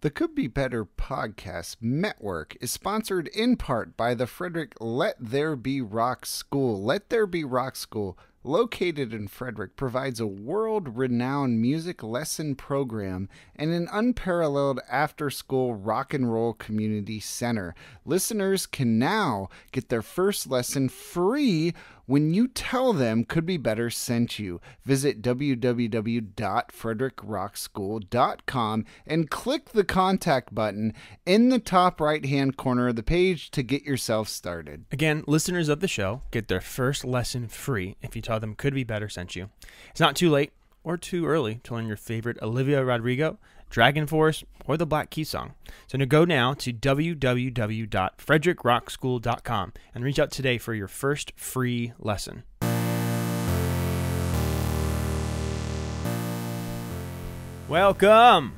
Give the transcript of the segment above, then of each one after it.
The Could Be Better podcast network is sponsored in part by the Frederick Let There Be Rock School. Let There Be Rock School, located in Frederick, provides a world renowned music lesson program and an unparalleled after school rock and roll community center. Listeners can now get their first lesson free when you tell them Could Be Better sent you. Visit www.frederickrockschool.com and click the contact button in the top right hand corner of the page to get yourself started. Again, listeners of the show get their first lesson free if you tell them Could Be Better sent you. It's not too late or too early to learn your favorite Olivia Rodrigo, Dragon Force, or the Black Key song. So now go now to www.frederickrockschool.com and reach out today for your first free lesson. Welcome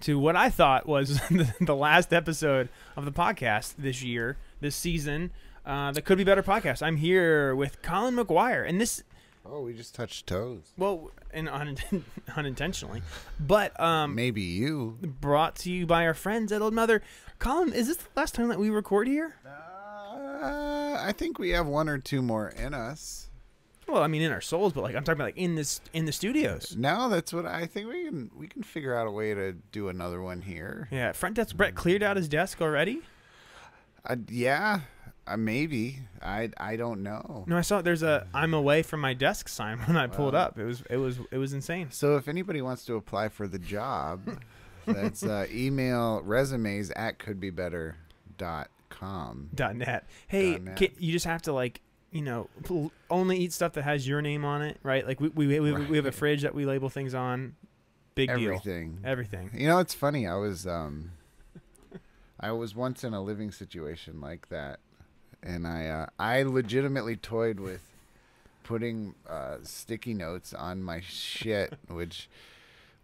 to what I thought was the last episode of the podcast this year, this season. Uh, the Could Be Better podcast. I'm here with Colin McGuire, and this Oh, we just touched toes. well, and uninten- unintentionally, but um, Maybe you. brought to you by our friends at Olde Mother. Colin, is this the last time that we record here? Uh, I think we have one or two more in us. Well, I mean, in our souls, but like I'm talking about, like in this in the studios. No, that's what I think we can we can figure out a way to do another one here. Yeah, front desk Brett cleared out his desk already. Uh, yeah, uh, maybe. I I don't know. No, I saw there's a "I'm away from my desk" sign when I pulled up. It was it was it was insane. So if anybody wants to apply for the job, that's uh, email resumes at couldbebetter.com. Dot net. Hey, Dot net. ki- you just have to like you know only eat stuff that has your name on it, right? Like we we we, we, we have a fridge that we label things on. Big deal. Everything. Everything. You know, it's funny. I was um, I was once in a living situation like that, and I uh, I legitimately toyed with putting uh, sticky notes on my shit, which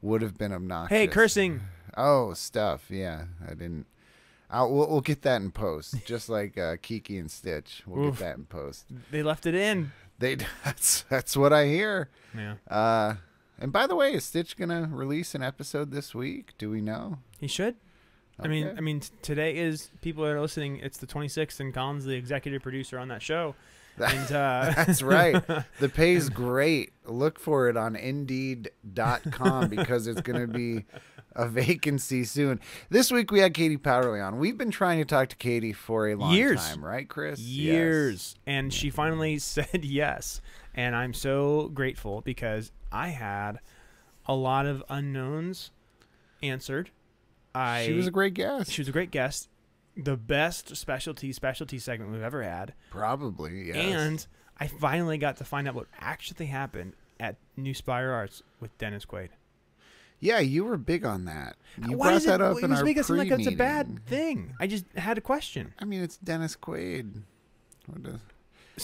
would have been obnoxious. Hey, cursing. Oh, stuff. Yeah, I didn't. I'll, we'll, we'll get that in post, just like uh, Kiki and Stitch. We'll Oof. get that in post. They left it in. They that's that's what I hear. Yeah. Uh, and by the way, is Stitch gonna release an episode this week? Do we know? He should. I mean, I mean, today is people that are listening. It's the 26th, and Colin's the executive producer on that show. And uh, That's right. The pay's great. Look for it on indeed.com because it's going to be a vacancy soon. This week we had Katie Powderly on. We've been trying to talk to Katie for a long Years. time, right, Chris? Yes. years, and she finally said yes, and I'm so grateful because I had a lot of unknowns answered. I She was a great guest. she was a great guest, the best specialty specialty segment we've ever had, Probably, yes. and I finally got to find out what actually happened at New Spire Arts with Dennis Quaid. yeah, you were big on that. You Why brought does that it, up it in was our making it seem like it's a bad thing. I just had a question. I mean, it's Dennis Quaid. What does...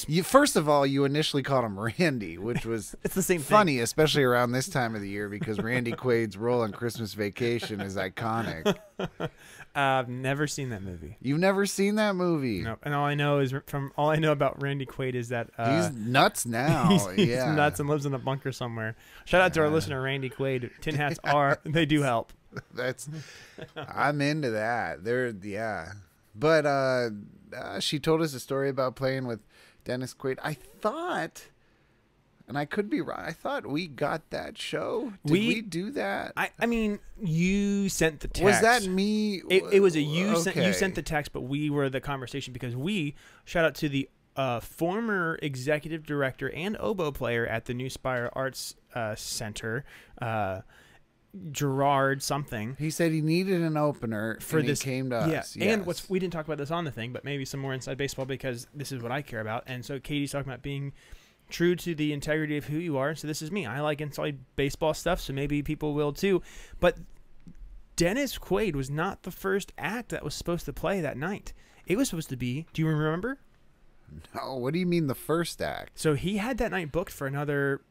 You first of all, you initially called him Randy, which was It's the same funny, especially around this time of the year because Randy Quaid's role on Christmas Vacation is iconic. thing. I've never seen that movie. You've never seen that movie? No, and all I know is from all I know about Randy Quaid is that uh, he's nuts now. he's, he's yeah, nuts and lives in a bunker somewhere. Shout out to our listener Randy Quaid. Tin hats are they do help. That's I'm into that. They're yeah, but uh, uh, she told us a story about playing with Dennis Quaid. I thought, and I could be wrong. I thought we got that show. Did we, We- do that? I, I mean, you sent the text. Was that me? It, it was a you sent you sent the text, but we were the conversation because we shout out to the uh, former executive director and oboe player at the New Spire Arts uh, Center, uh, Gerard something. He said he needed an opener For this- came to Yeah, us. and what's we didn't talk about this on the thing, but maybe some more inside baseball because this is what I care about. And so Katie's talking about being true to the integrity of who you are. So this is me. I like inside baseball stuff, so maybe people will too. But Dennis Quaid was not the first act that was supposed to play that night. It was supposed to be. Do you remember? No. what do you mean the first act? So he had that night booked for another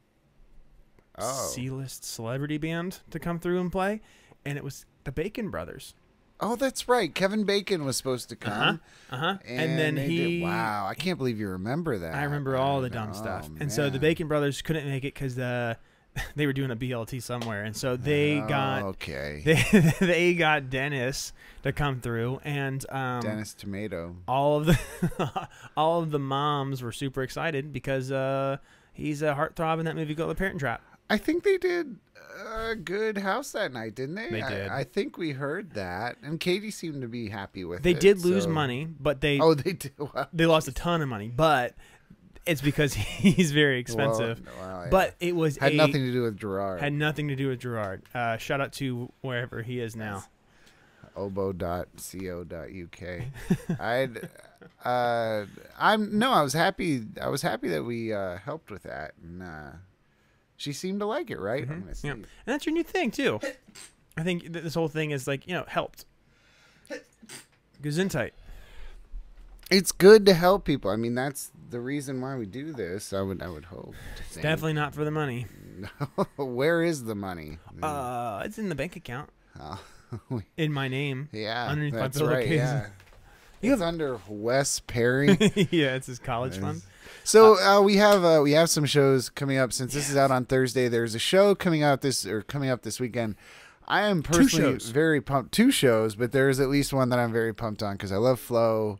Oh, C-list celebrity band to come through and play, and it was the Bacon Brothers. oh, that's right. Kevin Bacon was supposed to come. Uh huh. And, And, then he. did, wow, I can't believe you remember that. I remember all the dumb know. stuff. Oh, and so the. Bacon Brothers couldn't make it because the they were doing a BLT somewhere, and so they Oh, got okay. they they got Dennis to come through, and um, Dennis Tomato. all of the all of the moms were super excited because uh, he's a heartthrob in that movie called The Parent Trap. I think they did a good house that night, didn't they? They I- did. I, think we heard that, and Katie seemed to be happy with They it. They did lose so- money, but they Oh, they did. Well, they lost a ton of money, but it's because he's very expensive. well, well, yeah. But it was had a, nothing to do with Gerard. had nothing to do with Gerard. Uh, shout out to wherever he is now. obo.co.uk. I'd uh I'm no, I was happy I was happy that we uh helped with that and uh she seemed to like it, right? See. Yeah. And that's your new thing too. I think th- this whole thing is like you know helped. Gesundheit. It's good to help people. I mean, that's the reason why we do this. I would I would hope. think. Definitely not for the money. No. Where is the money? Uh, it's in the bank account Oh, in my name. yeah, underneath my right. Yeah. You It's under Wes Perry. yeah, it's his college fund. So uh, we have uh, we have some shows coming up. Since this is out on Thursday, there's a show coming out this or coming up this weekend. I am personally shows. very pumped. Two shows, but there's at least one that I'm very pumped on because I love Flo,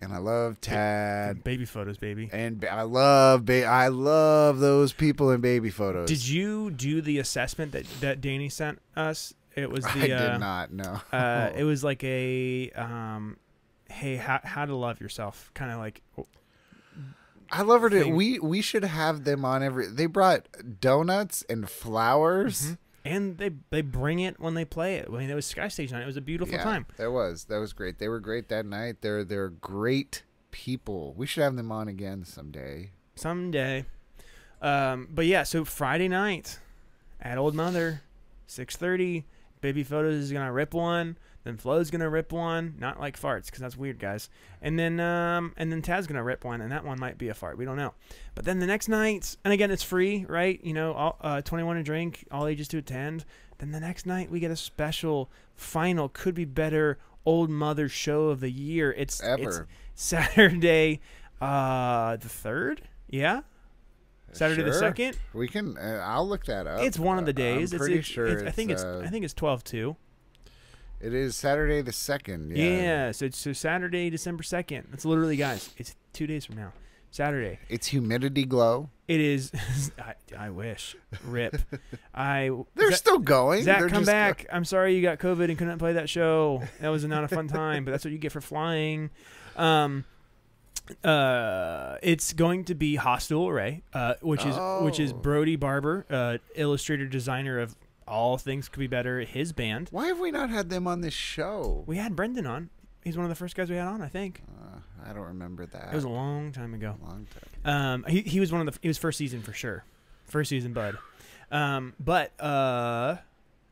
and I love Tad, Baby photos, baby. and ba- I love ba- I love those people in baby photos. Did you do the assessment that that Danny sent us? It was the I uh, did not. No. uh, it was like a um, hey, how how to love yourself, kind of like I love her. To, we we should have them on every. They brought donuts and flowers. Mm-hmm. and they they bring it when they play it. I mean, it was Sky Stage night. It was a beautiful Yeah, time. That was that was great. They were great that night. They're they're great people. We should have them on again someday. Someday. Um, but yeah, so Friday night at Olde Mother, six thirty. Baby Photos is gonna rip one. Then Flo's gonna rip one. Not like farts, because that's weird, guys. And then um, and then Tad's gonna rip one, and that one might be a fart. We don't know. But then the next night, and again, it's free, right? You know, all, uh, twenty one to drink, all ages to attend. Then the next night, we get a special final, could be better Olde Mother show of the year. It's it's Ever. Saturday, uh, the third. Yeah, Saturday the second. We can. Uh, I'll look that up. It's one of the Uh, days. I'm it's, pretty it's, sure. it's, I think it's uh, I think it's twelve two. It is Saturday the second. Yeah. Yeah. so it's so Saturday, December second. That's literally, guys. It's two days from now. Saturday. It's humidity glow. It is. I, I wish. Rip. I. They're Zach, still going. Zach, They're come back. I'm sorry you got COVID and couldn't play that show. That was not a fun time, but that's what you get for flying. Um. Uh, it's going to be Hostile Array, uh, which is which is Oh. Brody Barber, uh, illustrator designer of all things could be better. His band. Why have we not had them on this show? We had Brendan on. He's one of the first guys we had on, I think. Uh, I don't remember that. It was a long time ago. long time. Um, he, he was one of the he was first season for sure, first season bud. Um, but uh,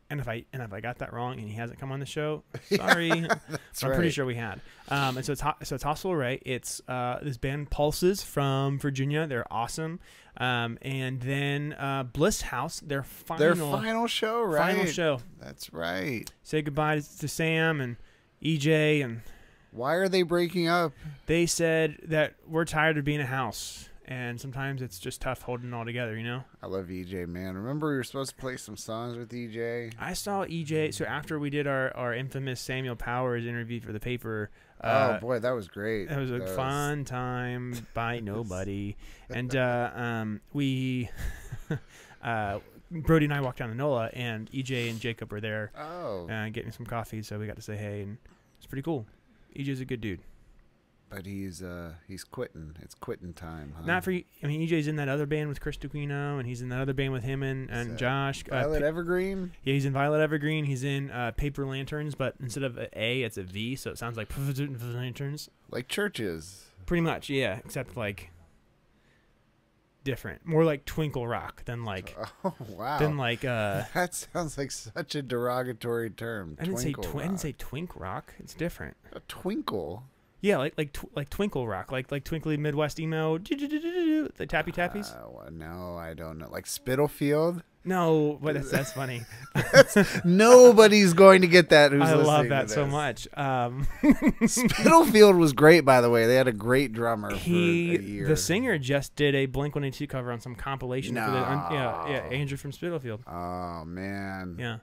and if I and if I got that wrong and he hasn't come on the show, sorry. That's I'm right. pretty sure we had. Um, and so it's so it's Hostile Array. It's uh this band Pulses from Virginia. They're awesome. Um, and then uh, Bliss House. Their final Their final show, right? final show. That's right. Say goodbye to Sam and EJ and Why are they breaking up? they said that we're tired of being a house and sometimes it's just tough holding it all together you know I love EJ, man. Remember we were supposed to play some songs with EJ? i saw ej so after we did our, our infamous samuel powers interview for the paper uh, oh boy, that was great. it was a That fun time by nobody and uh, um, we uh, brody and i walked down to nola and ej and jacob were there Oh, uh, getting some coffee so we got to say hey and it's pretty cool ej's a good dude but he's uh he's quitting. It's quitting time. Huh? Not for I mean EJ's in that other band with Chris Duquino, and he's in that other band with him and, and Josh. Uh, Violet Pa- Evergreen. yeah, he's in Violet Evergreen. He's in uh, Paper Lanterns, but instead of a A, it's a V, so it sounds like Lanterns. Like churches. Pretty much, yeah, except like different, more like Twinkle Rock than like Oh wow. than like uh. that sounds like such a derogatory term. I didn't say Twinkle twi- I didn't say Twink Rock. It's different. a twinkle. Yeah, like like tw- like Twinkle Rock, like like twinkly Midwest emo, the tappy tappies. Uh, well, no, I don't know. Like Spitalfield. No, but that's that's funny. Nobody's going to get that. Who's I love that so much. Um, Spitalfield was great, by the way. They had a great drummer for a he, year. the singer, just did a Blink One Eighty Two cover on some compilation. For the, un- yeah, yeah, Andrew from Spitalfield. Oh man. Yeah.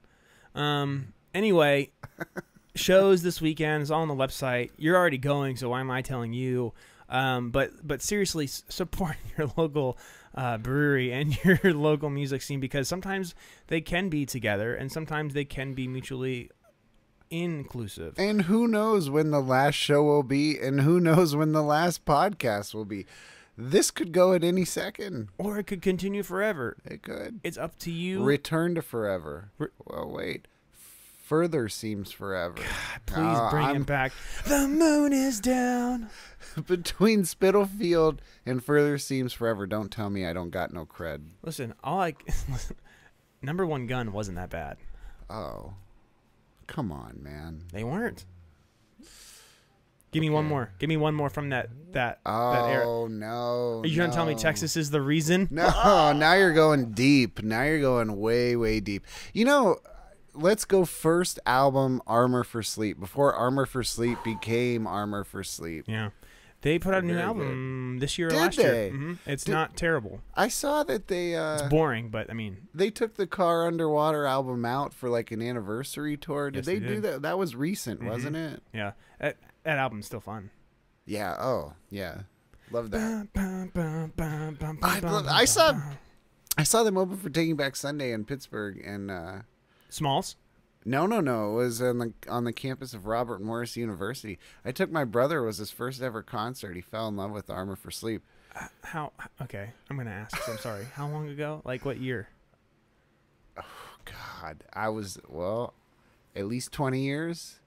Um. Anyway, shows this weekend is all on the website. You're already going, so why am I telling you? Um. But but seriously, support your local uh, brewery and your local music scene because sometimes they can be together and sometimes they can be mutually inclusive. And who knows when the last show will be, and who knows when the last podcast will be. This could go at any second. Or it could continue forever. It could. It's up to you. Return to forever. Re- well, wait. Further seems forever. God, Please Uh, bring I'm- it back. The moon is down. Between Spitalfield and Further Seems Forever, don't tell me I don't got no cred. Listen, all I number one gun wasn't that bad. Oh. Come on, man. They weren't. Give me one more. Give me one more from that that that era. Oh, no. Are you gonna tell me. Texas is the reason? No, now you're going deep. Now you're going way, way deep. You know, let's go first album, Armor for Sleep, before Armor for Sleep became Armor for Sleep. Yeah. They put out a new Very album this year or Did last they? year. hmm It's Did- not terrible. I saw that they uh, It's boring, but I mean, they took the Car Underwater album out for like an anniversary tour. Did Yes, they, they do did. that? That was recent, Mhm. wasn't it? yeah, that, that album's still fun. Yeah. Oh, yeah. Love that. I I I saw- I saw them open for Taking Back Sunday in Pittsburgh, and uh, Smalls. No, no, no. It was on the on the campus of Robert Morris University. I took my brother. It was his first ever concert. He fell in love with Armor for Sleep. Uh, How? Okay, I'm gonna ask. I'm sorry. How long ago? Like what year? Oh God, I was well, at least twenty years.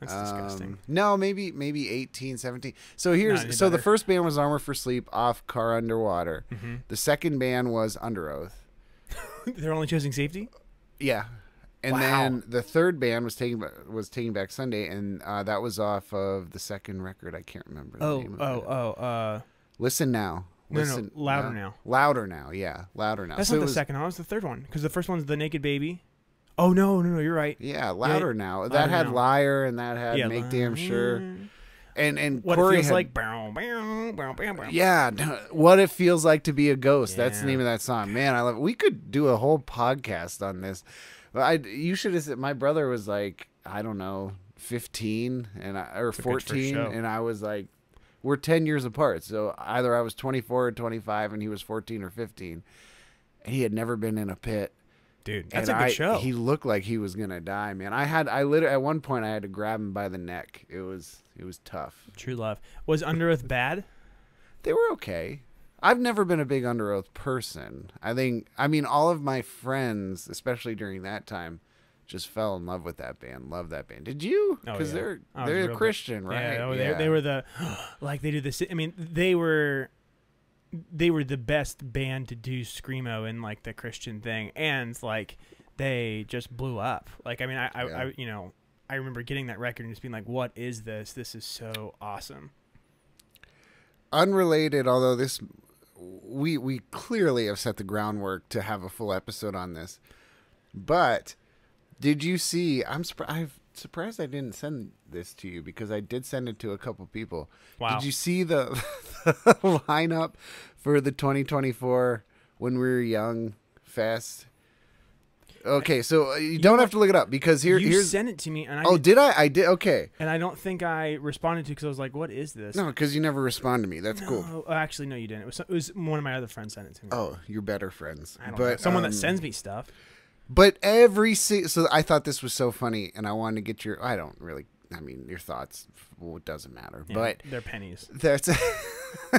That's disgusting. Um, no, maybe maybe 18, 17. So here's so the first band was Armor for Sleep off Car Underwater. hmm The second band was Underoath. They're only chasing safety. Yeah. And Wow. then the third band was taking was taking back Sunday, and uh, that was off of the second record. I can't remember. The Oh, name of oh, it. oh. Uh, Listen now. No, no, Louder Now. Louder now. Yeah, louder now. that's So not the was- second one. That was the third one. Because the first one's the Naked Baby. Oh no, no, no. You're right. Yeah, louder now. Louder that had Now. liar, and that had yeah. make damn sure. And and What Corey it feels had, like. Bow, bow, bow, bow, bow. Yeah, what it feels like to be a ghost. That's the name of that song. Man, I love. It. We could do a whole podcast on this. But I, you should have said. My brother was like, I don't know, fifteen, and I, or fourteen, and I was like, we're ten years apart. So either I was twenty four or twenty five, and he was fourteen or fifteen. And he had never been in a pit. Dude, that's and a good I- show. He looked like he was gonna die, man. I had, I literally at one point I had to grab him by the neck. It was, it was tough. True love. Was Underoath bad? They were okay. I've never been a big Underoath person. I think, I mean, all of my friends, especially during that time, just fell in love with that band. Love that band. Did you? Oh, Because yeah. they're I they're real a big- Christian, right? Yeah, oh, they, they were the like they do this. I mean, they were they were the best band to do screamo in like the Christian thing, and like they just blew up. Like I mean, I, I, Yeah. I you know I remember getting that record and just being like, "What is this? This is so awesome." unrelated although this we we clearly have set the groundwork to have a full episode on this. But did you see i'm surprised i'm surprised i didn't send this to you because i did send it to a couple people. Wow. did you see the, the lineup for the 2024 when we were young fest okay so uh, you don't have to look it up because here you here's sent it to me, and I oh did, i i did okay and I don't think I responded to because I was like, "What is this?" no because you never respond to me that's cool No, oh, actually, no, you didn't. It was it was one of my other friends sent it to me. oh you're better friends I don't but know. Someone um, that sends me stuff. But every si- so I thought this was so funny, and I wanted to get your. I don't really. I mean, your thoughts. Well, it doesn't matter. Yeah, But they're pennies. that's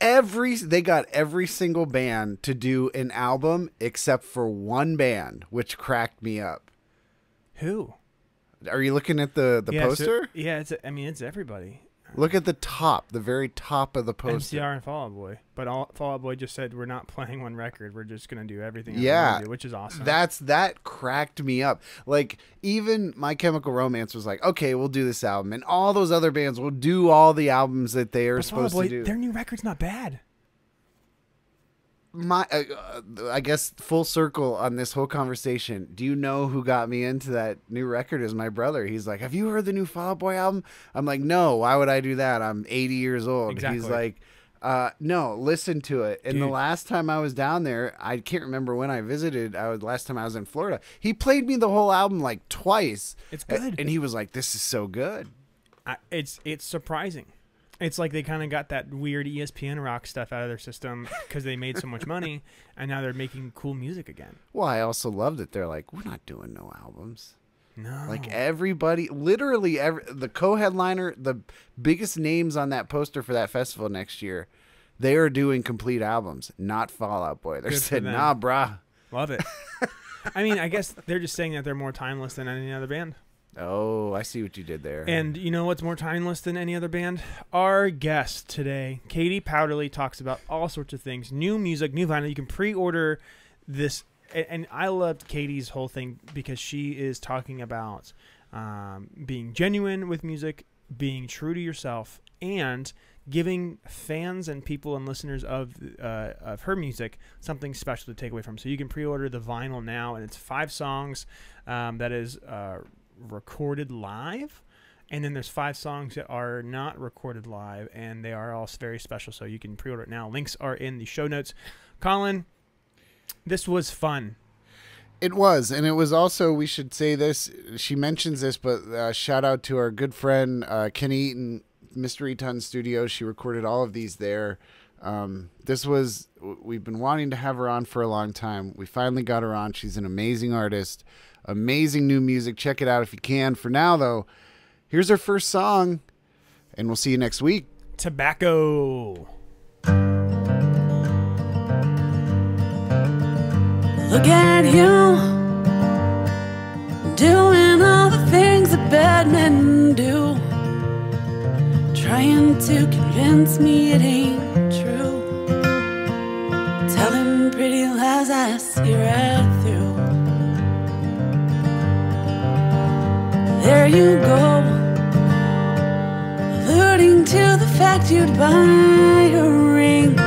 every. They got every single band to do an album except for one band, which cracked me up. Who? Are you looking at the the yeah, so- poster? yeah, it's. I mean, it's everybody. Look at the top, the very top of the post. MCR and Fall Out Boy, but all, Fall Out Boy just said we're not playing one record. We're just gonna do everything. Yeah. do," which is awesome. That's that cracked me up. Like even My Chemical Romance was like, okay, we'll do this album, and all those other bands will do all the albums that they are But supposed Boy, to do. their new record's not bad. My uh, uh, I guess full circle on this whole conversation. Do you know who got me into that new record? Is my brother. He's like, "Have you heard the new Fall Out Boy album?" I'm like, "No. Why would I do that? I'm 80 years old." Exactly. He's like, uh, "No, listen to it." And the last time I was down there, I can't remember when I visited. I was last time I was in Florida. He played me the whole album like twice. It's good. and he was like, "This is so good." I, it's it's surprising. It's like they kind of got that weird ESPN rock stuff out of their system because they made so much money, and now they're making cool music again. Well, I also love that they're like, "We're not doing no albums." No, Like everybody, literally every the co-headliner, the biggest names on that poster for that festival next year, they are doing complete albums, not Fall Out Boy. They're Good for "Nah, brah." love it. I mean, I guess they're just saying that they're more timeless than any other band. Oh, I see what you did there. And you know what's more timeless than any other band? Our guest today, Katie Powderly, talks about all sorts of things new music, new vinyl. You can pre order this. And I loved Katie's whole thing because she is talking about um, being genuine with music, being true to yourself, and giving fans and people and listeners of uh, of her music something special to take away from. So you can pre-order the vinyl now, and it's five songs um, that is uh, recorded live. And then there's five songs that are not recorded live, and they are all very special. So you can pre-order it now. Links are in the show notes. Colin, this was fun. it was, and it was also. We should say this. She mentions this, but uh, shout out to our good friend uh, Kenny Eaton, Mystery Ton studio She recorded all of these there. Um, this was we've been wanting to have her on for a long time. We finally got her on. She's an amazing artist, amazing new music. Check it out if you can. For now, though, here's her first song, and we'll see you next week. Tobacco. Look at you doing all the things that bad men do, trying to convince me it ain't true. Telling pretty lies I see right through. There you go, alluding to the fact you'd buy a ring.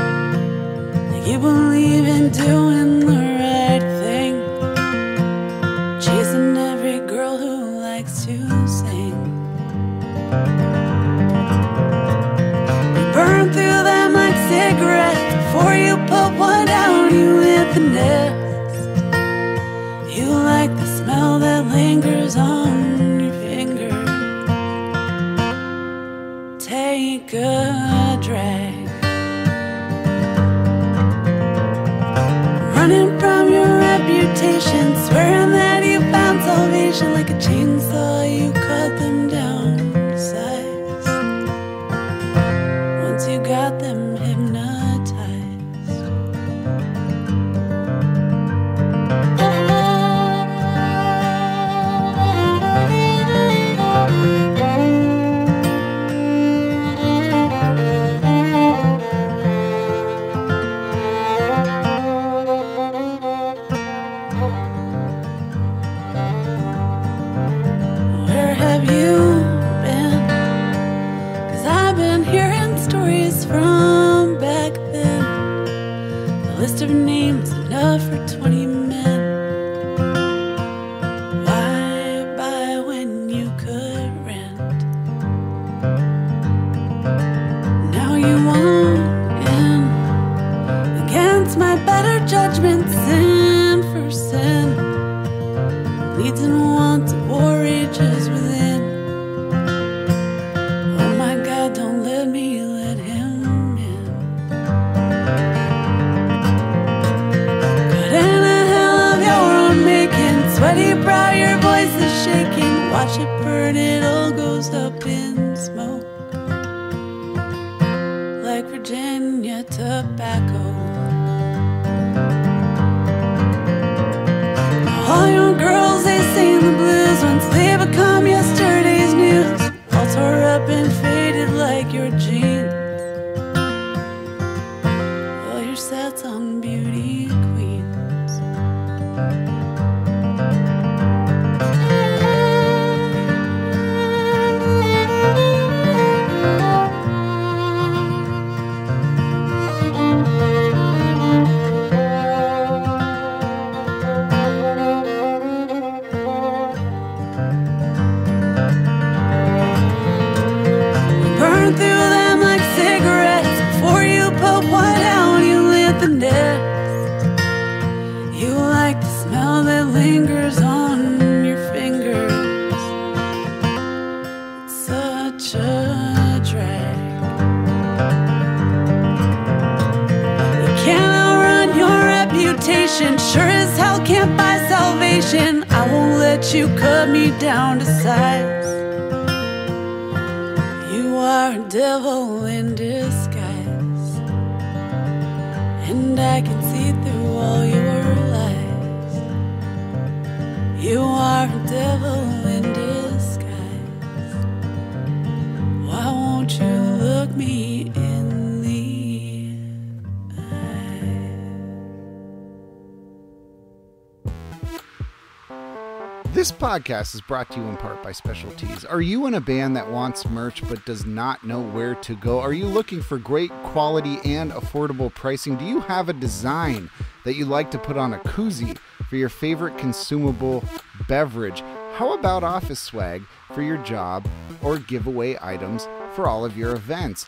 Podcast is brought to you in part by Special Tees. Are you in a band that wants merch but does not know where to go? Are you looking for great quality and affordable pricing? Do you have a design that you'd like to put on a koozie for your favorite consumable beverage? How about office swag for your job or giveaway items for all of your events?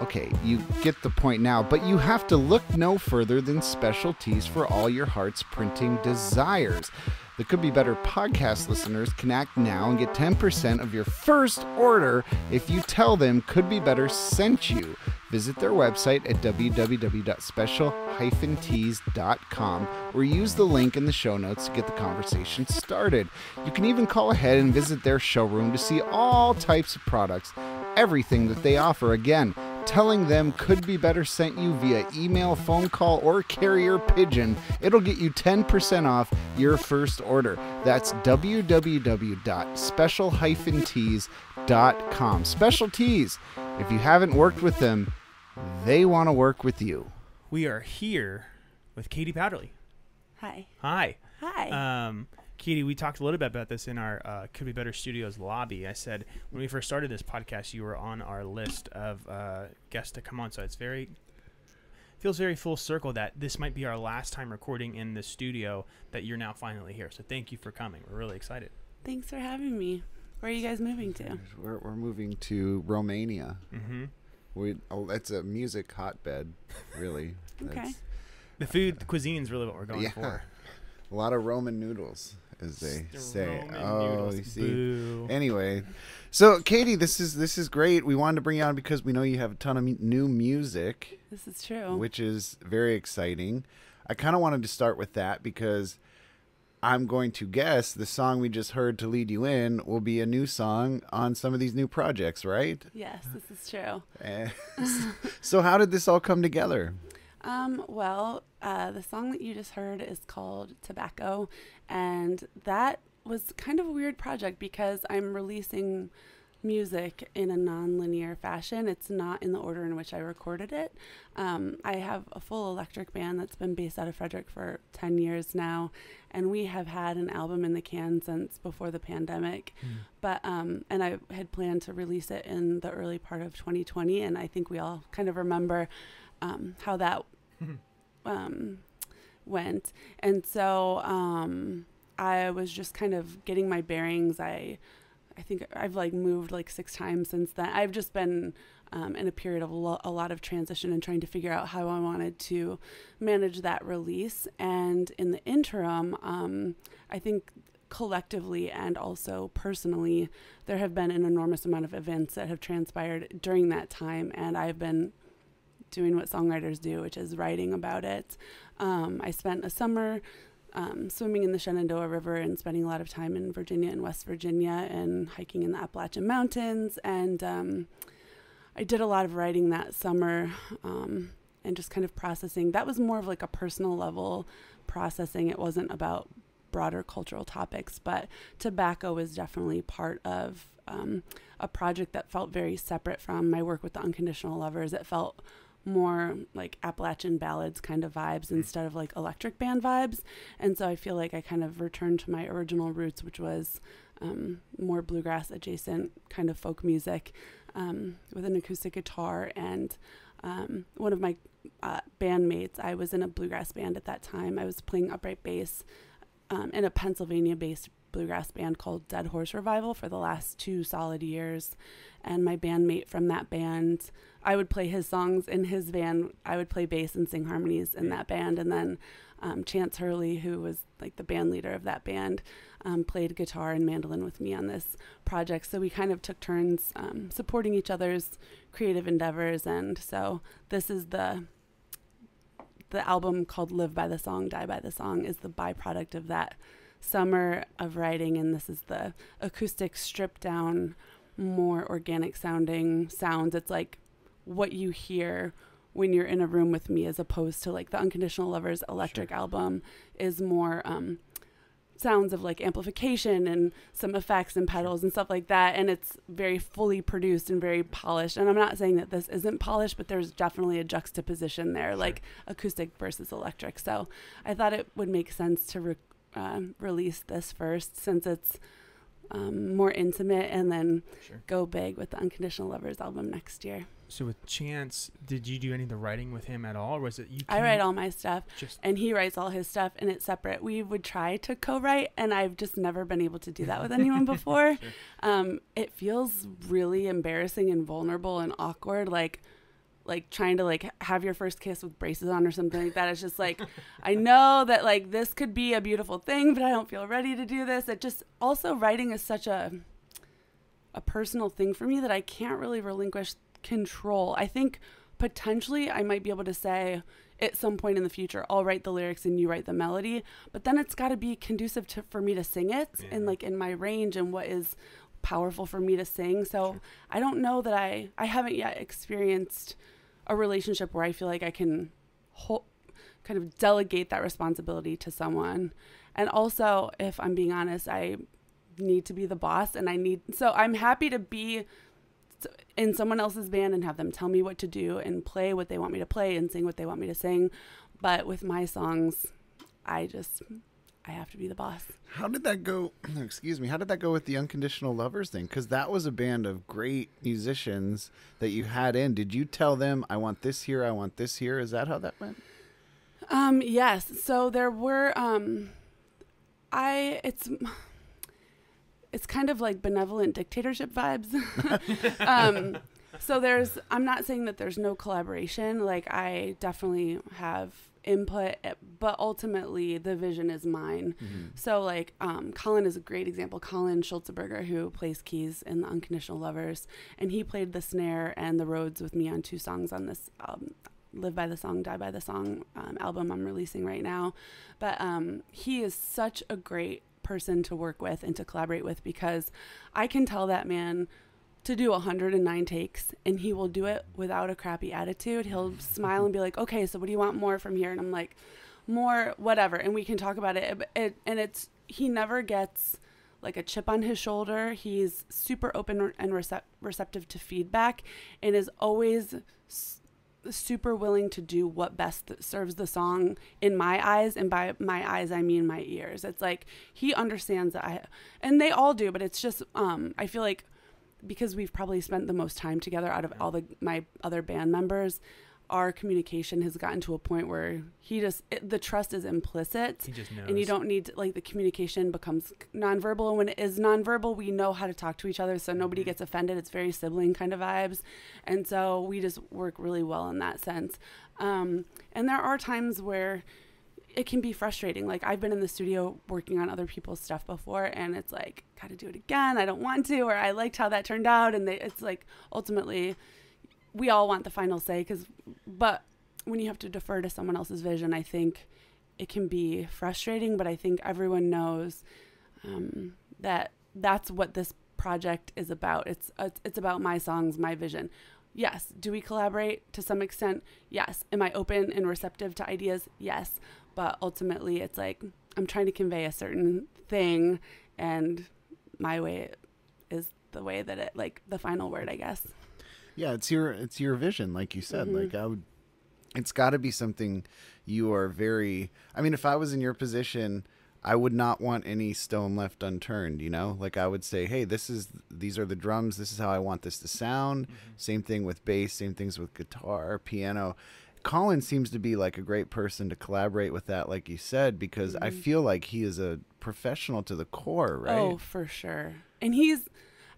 Okay, you get the point now, but you have to look no further than Special Tees for all your heart's printing desires. The Could Be Better podcast listeners can act now and get 10% of your first order if you tell them Could Be Better sent you. Visit their website at www.special-tees.com or use the link in the show notes to get the conversation started. You can even call ahead and visit their showroom to see all types of products, everything that they offer. Again, telling them could be better sent you via email, phone call, or carrier pigeon. It'll get you 10% off your first order. That's www.special-tees.com. Special Tees. If you haven't worked with them, they want to work with you. We are here with Katie Powderly. Hi. Hi. Hi. Um, Katie, we talked a little bit about this in our uh, Could Be Better Studios lobby. I said when we first started this podcast, you were on our list of uh, guests to come on. So it's very feels very full circle that this might be our last time recording in the studio. That you're now finally here. So thank you for coming. We're really excited. Thanks for having me. Where are you guys moving to? We're, we're moving to Romania. Mm-hmm. We, oh, that's a music hotbed, really. Okay. That's The food, the cuisine is really what we're going Yeah. for. a lot of Roman noodles, as they The say. Roman oh, you see. Boo. Anyway, so Katie, this is this is great. We wanted to bring you on because we know you have a ton of mu- new music, This is true. which is very exciting. I kind of wanted to start with that because I'm going to guess the song we just heard to lead you in will be a new song on some of these new projects, right? yes, this is true. So how did this all come together? Um, well, uh, the song that you just heard is called Tobacco, and that was kind of a weird project because I'm releasing music in a non-linear fashion. It's not in the order in which I recorded it. Um, I have a full electric band that's been based out of Frederick for 10 years now, and we have had an album in the can since before the pandemic. But um, and I had planned to release it in the early part of 2020, and I think we all kind of remember um, how that um, went. And so um, I was just kind of getting my bearings. I I think I've like moved like six times since then. I've just been um, in a period of a, lo- a lot of transition and trying to figure out how I wanted to manage that release. And in the interim, um, I think collectively and also personally, there have been an enormous amount of events that have transpired during that time, and I've been doing what songwriters do, which is writing about it. Um, I spent a summer um, swimming in the Shenandoah River and spending a lot of time in Virginia and West Virginia and hiking in the Appalachian Mountains. And um, I did a lot of writing that summer um, and just kind of processing. That was more of like a personal level processing. It wasn't about broader cultural topics, but tobacco was definitely part of um, a project that felt very separate from my work with the Unconditional Lovers. It felt more like Appalachian ballads kind of vibes instead of like electric band vibes. And so I feel like I kind of returned to my original roots, which was um, more bluegrass adjacent kind of folk music um, with an acoustic guitar. And um, one of my uh, bandmates, I was in a bluegrass band at that time. I was playing upright bass um, in a Pennsylvania based bluegrass band called Dead Horse Revival for the last two solid years. And my bandmate from that band, I would play his songs in his band. I would play bass and sing harmonies in that band. And then um, Chance Hurley, who was like the band leader of that band, um, played guitar and mandolin with me on this project. So we kind of took turns um, supporting each other's creative endeavors. And so this is the the album called Live by the Song, Die by the Song is the byproduct of that summer of writing. And this is the acoustic, stripped down, more organic sounding sounds. It's like what you hear when you're in a room with me, as opposed to like the Unconditional Lovers Electric Sure. album, is more. Um, sounds of like amplification and some effects and pedals and stuff like that and it's very fully produced and very polished and i'm not saying that this isn't polished but there's definitely a juxtaposition there like acoustic versus electric so i thought it would make sense to re- um release this first since it's um, more intimate and then Sure. go big with the unconditional lovers album next year So with Chance, did you do any of the writing with him at all, or was it you? i write all my stuff Just and he writes all his stuff and it's separate. We would try to co-write and I've just never been able to do that with anyone before. Sure. Um, it feels really embarrassing and vulnerable and awkward like like trying to like have your first kiss with braces on or something like that. It's just like I know that like this could be a beautiful thing, but I don't feel ready to do this. It just also writing is such a a personal thing for me that I can't really relinquish control. I think potentially I might be able to say at some point in the future, I'll write the lyrics and you write the melody, but then it's got to be conducive to for me to sing it and like in my range and what is powerful for me to sing. So Sure. I don't know that I I haven't yet experienced a relationship where I feel like I can ho- kind of delegate that responsibility to someone. And also, if I'm being honest, I need to be the boss and I need so I'm happy to be in someone else's band and have them tell me what to do and play what they want me to play and sing what they want me to sing. But with my songs, I just I have to be the boss. How did that go? Excuse me. How did that go with the Unconditional Lovers thing? Because that was a band of great musicians that you had in. Did you tell them, I want this here, I want this here? Is that how that went? Um, yes. So there were um I it's it's kind of like benevolent dictatorship vibes. um so there's I'm not saying that there's no collaboration. Like I definitely have input eh, but ultimately the vision is mine. So like um, Colin is a great example. Colin Schulzeberger, who plays keys in the Unconditional Lovers, and he played the snare and the Rhodes with me on two songs on this um, "Live by the Song, Die by the Song" um, album I'm releasing right now. But um, he is such a great person to work with and to collaborate with because I can tell that man to do 109 takes and he will do it without a crappy attitude. He'll smile and be like, "Okay, so what do you want more from here?" And I'm like, "More whatever." And we can talk about it. it and it's he never gets like a chip on his shoulder. He's super open and recep- receptive to feedback and is always super willing to do what best serves the song in my eyes and by my eyes I mean my ears. It's like he understands that I and they all do, but it's just um I feel like because we've probably spent the most time together out of all the my other band members, our communication has gotten to a point where he just it, the trust is implicit he just knows. and you don't need to, like the communication becomes nonverbal. And when it is nonverbal we know how to talk to each other so nobody Mm-hmm. gets offended. It's very sibling kind of vibes. And so we just work really well in that sense. Um, and there are times where it can be frustrating. Like i've been in the studio working on other people's stuff before and it's like gotta do it again. I don't want to or i liked how that turned out. And they, it's like ultimately we all want the final say because but when you have to defer to someone else's vision i think it can be frustrating but i think everyone knows um, that that's what this project is about. It's it's it's about my songs my vision. Yes do we collaborate? To some extent yes. Am i open and receptive to ideas? Yes. But ultimately it's like i'm trying to convey a certain thing and my way is the way that it like the final word i guess Yeah, it's your it's your vision, like you said. Mhm. Like I would, it's got to be something you are very. I mean, if I was in your position, I would not want any stone left unturned. You know, like I would say, hey, this is these are the drums. This is how I want this to sound. Same thing with bass. Same things with guitar, piano. Colin seems to be like a great person to collaborate with that, like you said, because I Mhm. feel like he is a professional to the core, right? Oh, for sure. And he's,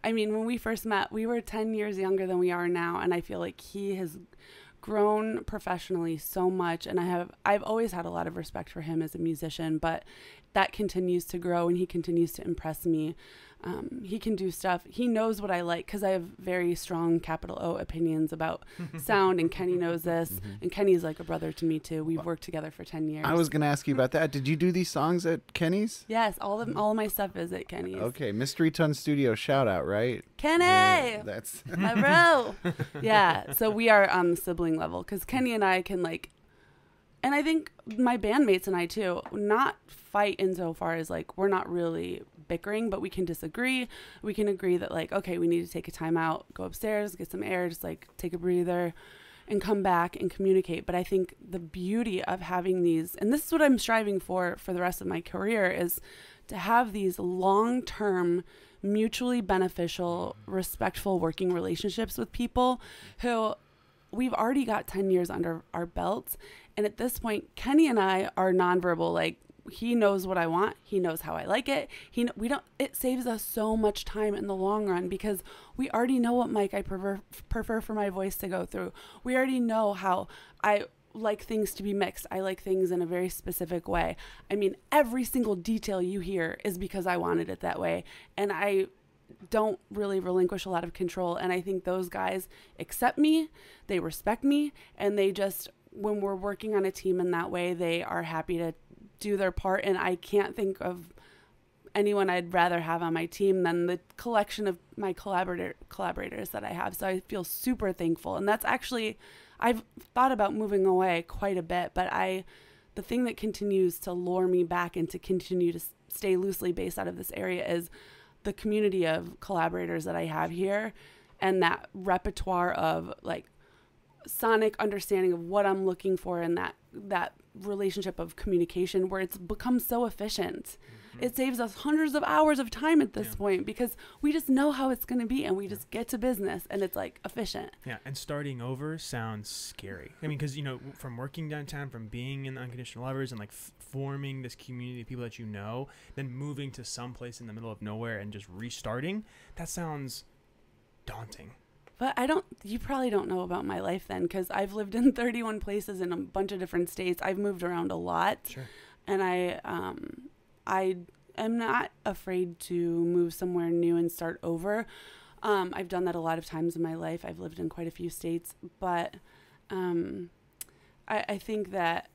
I mean, when we first met, we were 10 years younger than we are now. And I feel like he has grown professionally so much. And I have, I've always had a lot of respect for him as a musician. But that continues to grow and he continues to impress me. Um, he can do stuff. He knows what I like because I have very strong capital O opinions about sound, and Kenny knows this. Mm-hmm. And Kenny's like a brother to me too. We've worked together for ten years. I was going to ask you about that. Did you do these songs at Kenny's? yes, all of all of my stuff is at Kenny's. Okay, Mystery Ton Studio shout out, right? Kenny, Yeah, that's my bro. yeah, so we are on the sibling level because Kenny and I can like, and I think my bandmates and I too, not fight insofar as like we're not really bickering, but we can disagree. We can agree that like, okay, we need to take a time out, go upstairs, get some air, just like take a breather and come back and communicate. But I think the beauty of having these, and this is what I'm striving for for the rest of my career, is to have these long term, mutually beneficial, respectful working relationships with people who we've already got 10 years under our belts. And at this point, Kenny and I are nonverbal. Like, he knows what I want. He knows how I like it. He we don't. It saves us so much time in the long run because we already know what mic I prefer prefer for my voice to go through. We already know how I like things to be mixed. I like things in a very specific way. I mean, every single detail you hear is because I wanted it that way, and I don't really relinquish a lot of control. And I think those guys accept me, they respect me, and they just, when we're working on a team in that way, they are happy to do their part. And I can't think of anyone I'd rather have on my team than the collection of my collaborator collaborators that I have. So I feel super thankful. And that's actually I've thought about moving away quite a bit, but I the thing that continues to lure me back and to continue to stay loosely based out of this area is the community of collaborators that I have here and that repertoire of like sonic understanding of what I'm looking for and that that relationship of communication where it's become so efficient. Mm-hmm. It saves us hundreds of hours of time at this Yeah. point because we just know how it's going to be and we just get to business and it's like efficient. Yeah, and starting over sounds scary. I mean, because you know, from working downtown, from being in the unconditional lovers, and like f- forming this community of people that you know, then moving to some place in the middle of nowhere and just restarting. That sounds daunting. But I don't, you probably don't know about my life then because I've lived in 31 places in a bunch of different states. I've moved around a lot. Sure. And I, um, I am not afraid to move somewhere new and start over. Um, I've done that a lot of times in my life. I've lived in quite a few states, but um, I, I think that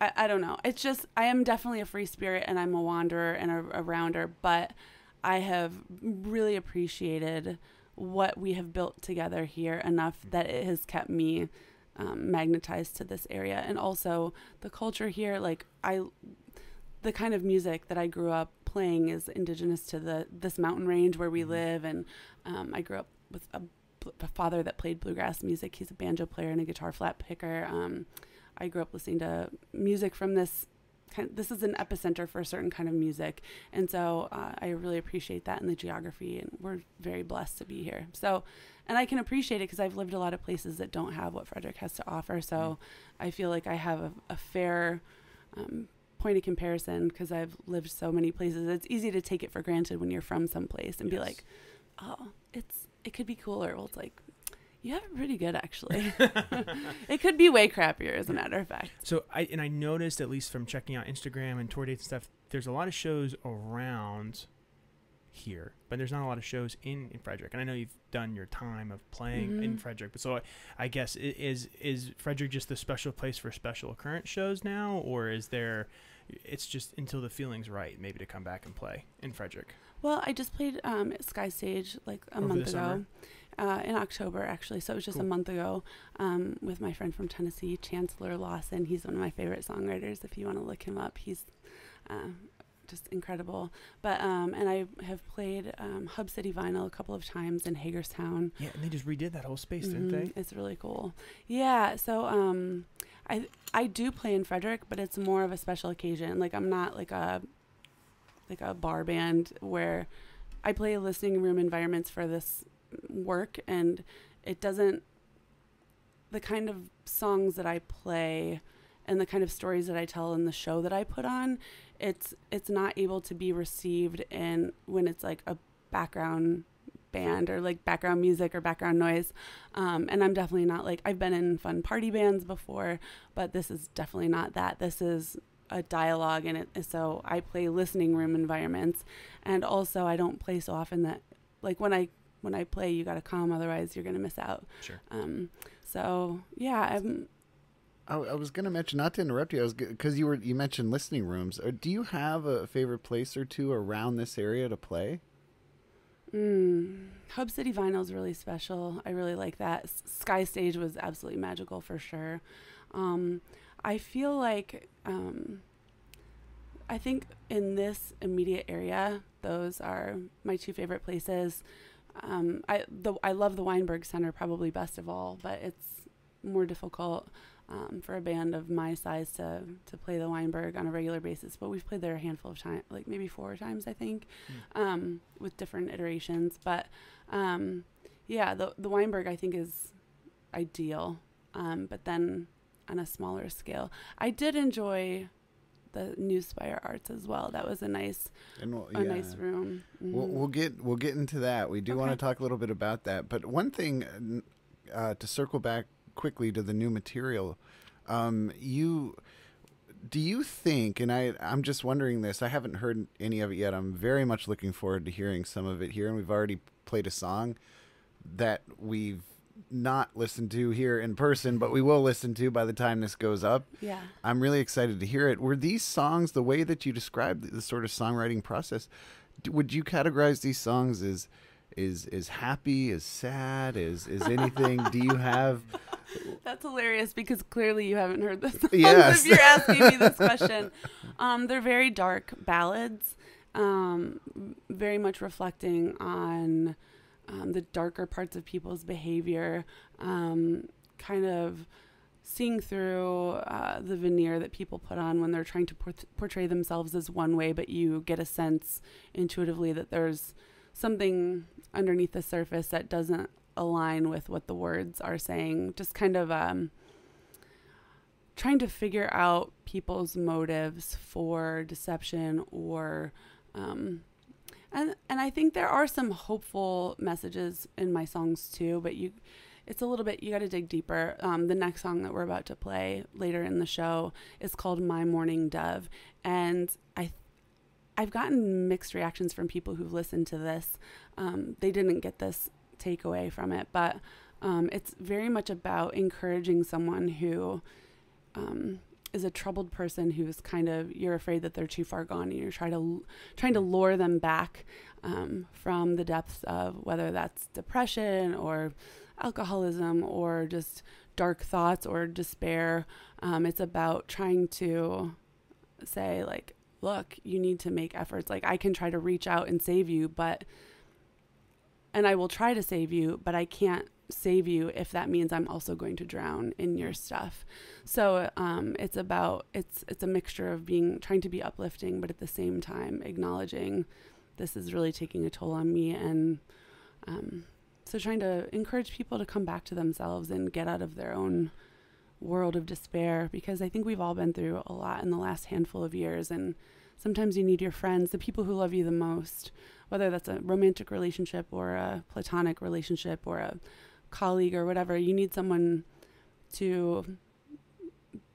I, I don't know. It's just I am definitely a free spirit and I'm a wanderer and a, a rounder, but I have really appreciated what we have built together here enough that it has kept me um, magnetized to this area. And also the culture here like i the kind of music that i grew up playing is indigenous to the this mountain range where we live. And um, i grew up with a, a father that played bluegrass music he's a banjo player and a guitar flat picker. Um, i grew up listening to music from this kind this is an epicenter for a certain kind of music. And so uh, i really appreciate that in the geography and we're very blessed to be here. So and i can appreciate it because i've lived a lot of places that don't have what frederick has to offer. So i feel like i have a, a fair um, point of comparison because i've lived so many places. It's easy to take it for granted when you're from someplace and be like oh it's it could be cooler. Well it's like you have it pretty good actually it could be way crappier as a matter of fact So I and I noticed at least from checking out Instagram and tour dates and stuff, there's a lot of shows around here, but there's not a lot of shows in, in Frederick. And I know you've done your time of playing in Mhm. Frederick, but so I, I guess is is Frederick just the special place for special occurrence shows now, or is there? It's just until the feeling's right, maybe to come back and play in Frederick. Well, I just played um, at Sky Stage like a Over month summer? Uh, in October actually. So it was just Cool. a month ago um, with my friend from Tennessee, Chancellor Lawson. He's one of my favorite songwriters. If you want to look him up, he's uh, just incredible. But um, and I have played um, Hub City Vinyl a couple of times in Hagerstown. Yeah, and they just redid that whole space, didn't Mhm, they? It's really cool. Yeah. So um, I I do play in Frederick, but it's more of a special occasion. Like I'm not like a like a bar band where I play listening room environments for this work, and it doesn't the kind of songs that I play and the kind of stories that I tell in the show that I put on. It's it's not able to be received in when it's like a background band or like background music or background noise. Um, and I'm definitely not like I've been in fun party bands before, but this is definitely not that. This is a dialogue and it. So I play listening room environments, and also I don't play so often that like when I when I play, you got to come, otherwise you're gonna miss out. Sure. Um, so yeah, I'm, I, I was going to mention, not to interrupt you, I was because you were you mentioned listening rooms. Uh, do you have a favorite place or two around this area to play? Mm, Hub City Vinyl is really special. I really like that. S- Sky Stage was absolutely magical for sure. Um, I feel like um, I think in this immediate area, those are my two favorite places. Um, I the I love the Weinberg Center probably best of all, but it's more difficult um, for a band of my size to to play the Weinberg on a regular basis. But we've played there a handful of times, like maybe four times, I think, um, with different iterations. But um, yeah, the the Weinberg I think is ideal. Um, but then on a smaller scale, I did enjoy the New Spire Arts as well. That was a nice And we'll, a nice room. We'll, Mhm. we'll get we'll get into that. We do want to talk a little bit about that. But one thing uh, to circle back quickly to the new material, um, you do you think? And I I'm just wondering this. I haven't heard any of it yet. I'm very much looking forward to hearing some of it here. And we've already played a song that we've not listened to here in person, but we will listen to by the time this goes up. yeah. I'm really excited to hear it. Were these songs the way that you described the, sort of songwriting process? Would you categorize these songs as is is happy, is sad, is is anything? do you have? That's hilarious because clearly you haven't heard this. Yes. if you're asking me this question. Um, they're very dark ballads, um, very much reflecting on um, the darker parts of people's behavior, um, kind of seeing through uh, the veneer that people put on when they're trying to port- portray themselves as one way, but you get a sense intuitively that there's something underneath the surface that doesn't align with what the words are saying. Just kind of um, trying to figure out people's motives for deception or. Um, and, and I think there are some hopeful messages in my songs too, but you, it's a little bit you got to dig deeper. Um, the next song that we're about to play later in the show is called "My Morning Dove," and I, I've gotten mixed reactions from people who've listened to this. Um, they didn't get this takeaway from it, but um, it's very much about encouraging someone who um, is a troubled person who's kind of you're afraid that they're too far gone, and you're trying to trying to lure them back um, from the depths of whether that's depression or alcoholism or just dark thoughts or despair. Um, it's about trying to say like, look, you need to make efforts. Like I can try to reach out and save you, but and I will try to save you, but I can't save you if that means I'm also going to drown in your stuff. So um, it's about it's it's a mixture of being trying to be uplifting, but at the same time acknowledging this is really taking a toll on me, and um, so trying to encourage people to come back to themselves and get out of their own world of despair because I think we've all been through a lot in the last handful of years and sometimes you need your friends, the people who love you the most, whether that's a romantic relationship or a platonic relationship or a colleague or whatever, you need someone to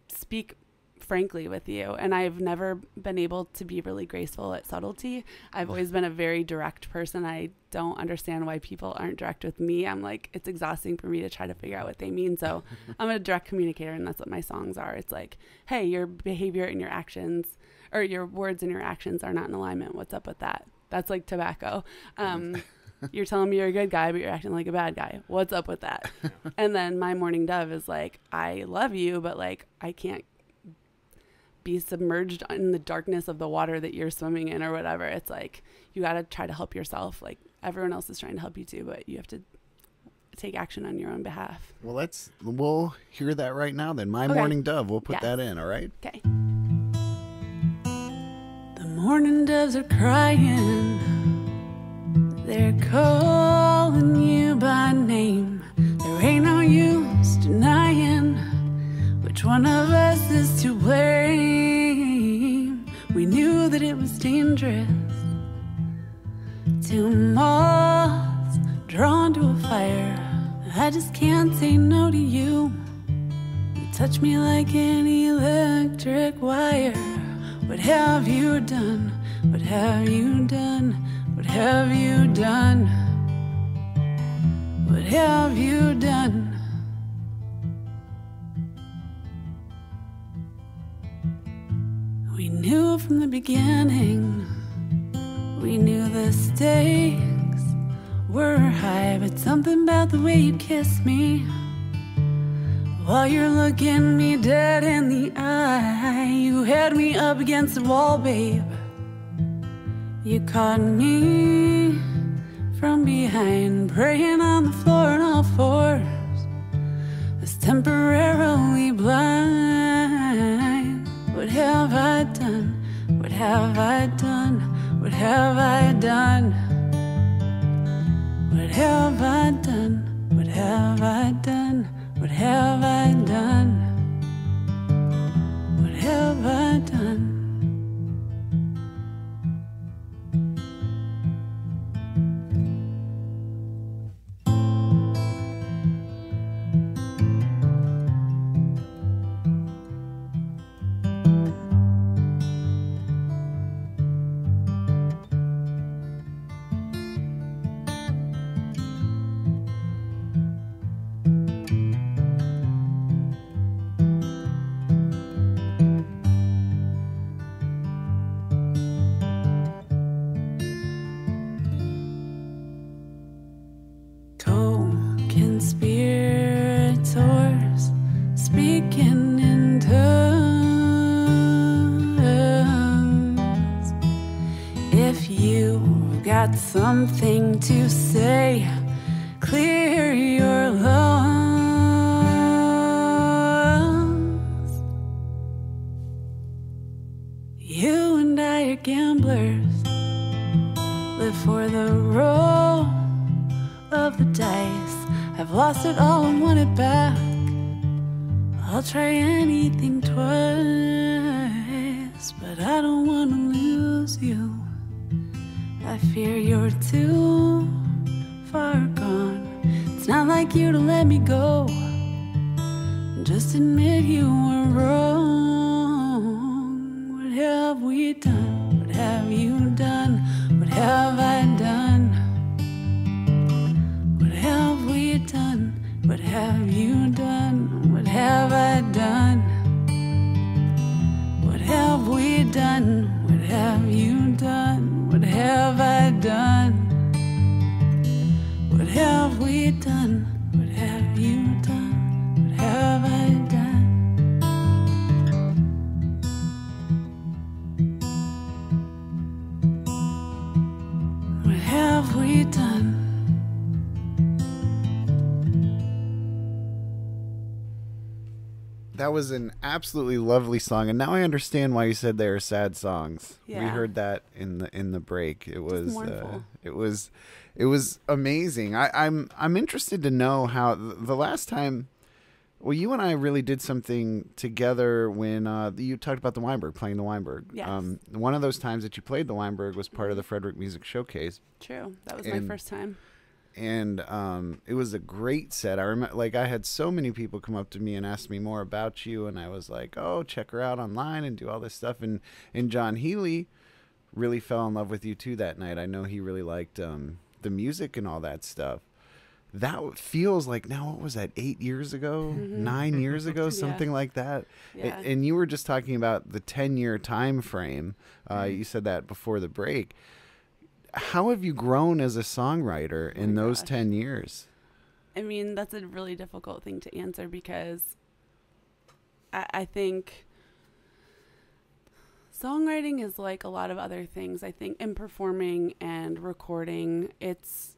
speak frankly with you. And I've never been able to be really graceful at subtlety. I've always been a very direct person. I don't understand why people aren't direct with me. I'm like, it's exhausting for me to try to figure out what they mean. So I'm a direct communicator, and that's what my songs are. It's like, hey, your behavior and your actions, or your words and your actions are not in alignment. What's up with that? That's like tobacco. Um, you're telling me you're a good guy, but you're acting like a bad guy. What's up with that? and then my morning dove is like, I love you, but like, I can't be submerged in the darkness of the water that you're swimming in or whatever. It's like, you got to try to help yourself. Like, everyone else is trying to help you too, but you have to take action on your own behalf. Well, let's we'll hear that right now. Then, my Okay. morning dove. We'll put Yes. that in. All right. Okay. The morning doves are crying. They're calling you by name. There ain't no use denying which one of us is to blame. We knew that it was dangerous. Two moths drawn to a fire. I just can't say no to you. You touch me like an electric wire. What have you done? What have you done? What have you done? What have you done? We knew from the beginning, we knew the stakes were high, but something about the way you kissed me. While you're looking me dead in the eye, you had me up against the wall, babe. You caught me from behind, praying on the floor on all fours. Was temporarily blind. What have I done? What have I done? What have I done? What have I done? What have I done? What have I done? What have I done? Something was an absolutely lovely song, and now I understand why you said they are sad songs. We heard that in the in the break. It was uh, it was it was amazing. I, I'm I'm interested to know how th- the last time. Well, you and I really did something together when uh, you talked about the Weinberg playing the Weinberg. Yes. Um, one of those times that you played the Weinberg was part of the Frederick Music Showcase. True. That was And- my first time. And um, it was a great set. I remember, like, I had so many people come up to me and ask me more about you, and I was like, "Oh, check her out online and do all this stuff." And and John Healy really fell in love with you too that night. I know he really liked um, the music and all that stuff. That feels like now. What was that? Eight years ago? Nine years ago? Yeah. Something like that. Yeah. And you were just talking about the ten-year time frame. Uh, You said that before the break. How have you grown as a songwriter oh in my those gosh. 10 years? I mean, that's a really difficult thing to answer because I, I think songwriting is like a lot of other things. I think in performing and recording, it's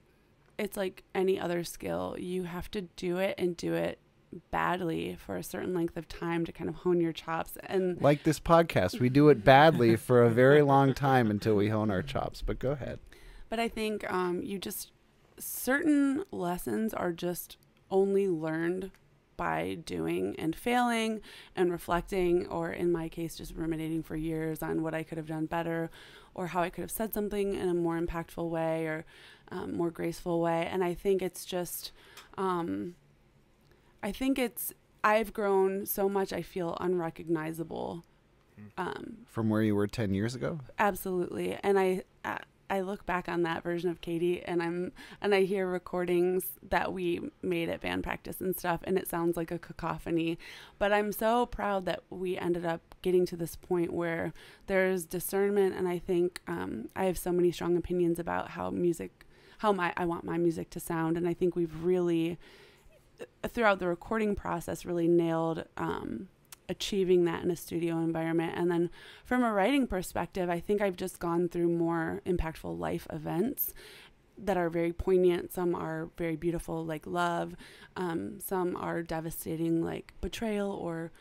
it's like any other skill. You have to do it and do it badly for a certain length of time to kind of hone your chops and Like this podcast, we do it badly for a very long time until we hone our chops. But go ahead. But I think um, you just certain lessons are just only learned by doing and failing and reflecting, or in my case, just ruminating for years on what I could have done better or how I could have said something in a more impactful way or um, more graceful way. And I think it's just, um, I think it's, I've grown so much, I feel unrecognizable Um, From where you were 10 years ago? absolutely, and I. I I look back on that version of Katie and I'm and I hear recordings that we made at band practice and stuff and it sounds like a cacophony but I'm so proud that we ended up getting to this point where there's discernment and I think um, I have so many strong opinions about how music how my I want my music to sound and I think we've really uh, throughout the recording process really nailed um, achieving that in a studio environment. And then from a writing perspective, I think I've just gone through more impactful life events that are very poignant. Some are very beautiful, like love. Um, some are devastating, like betrayal or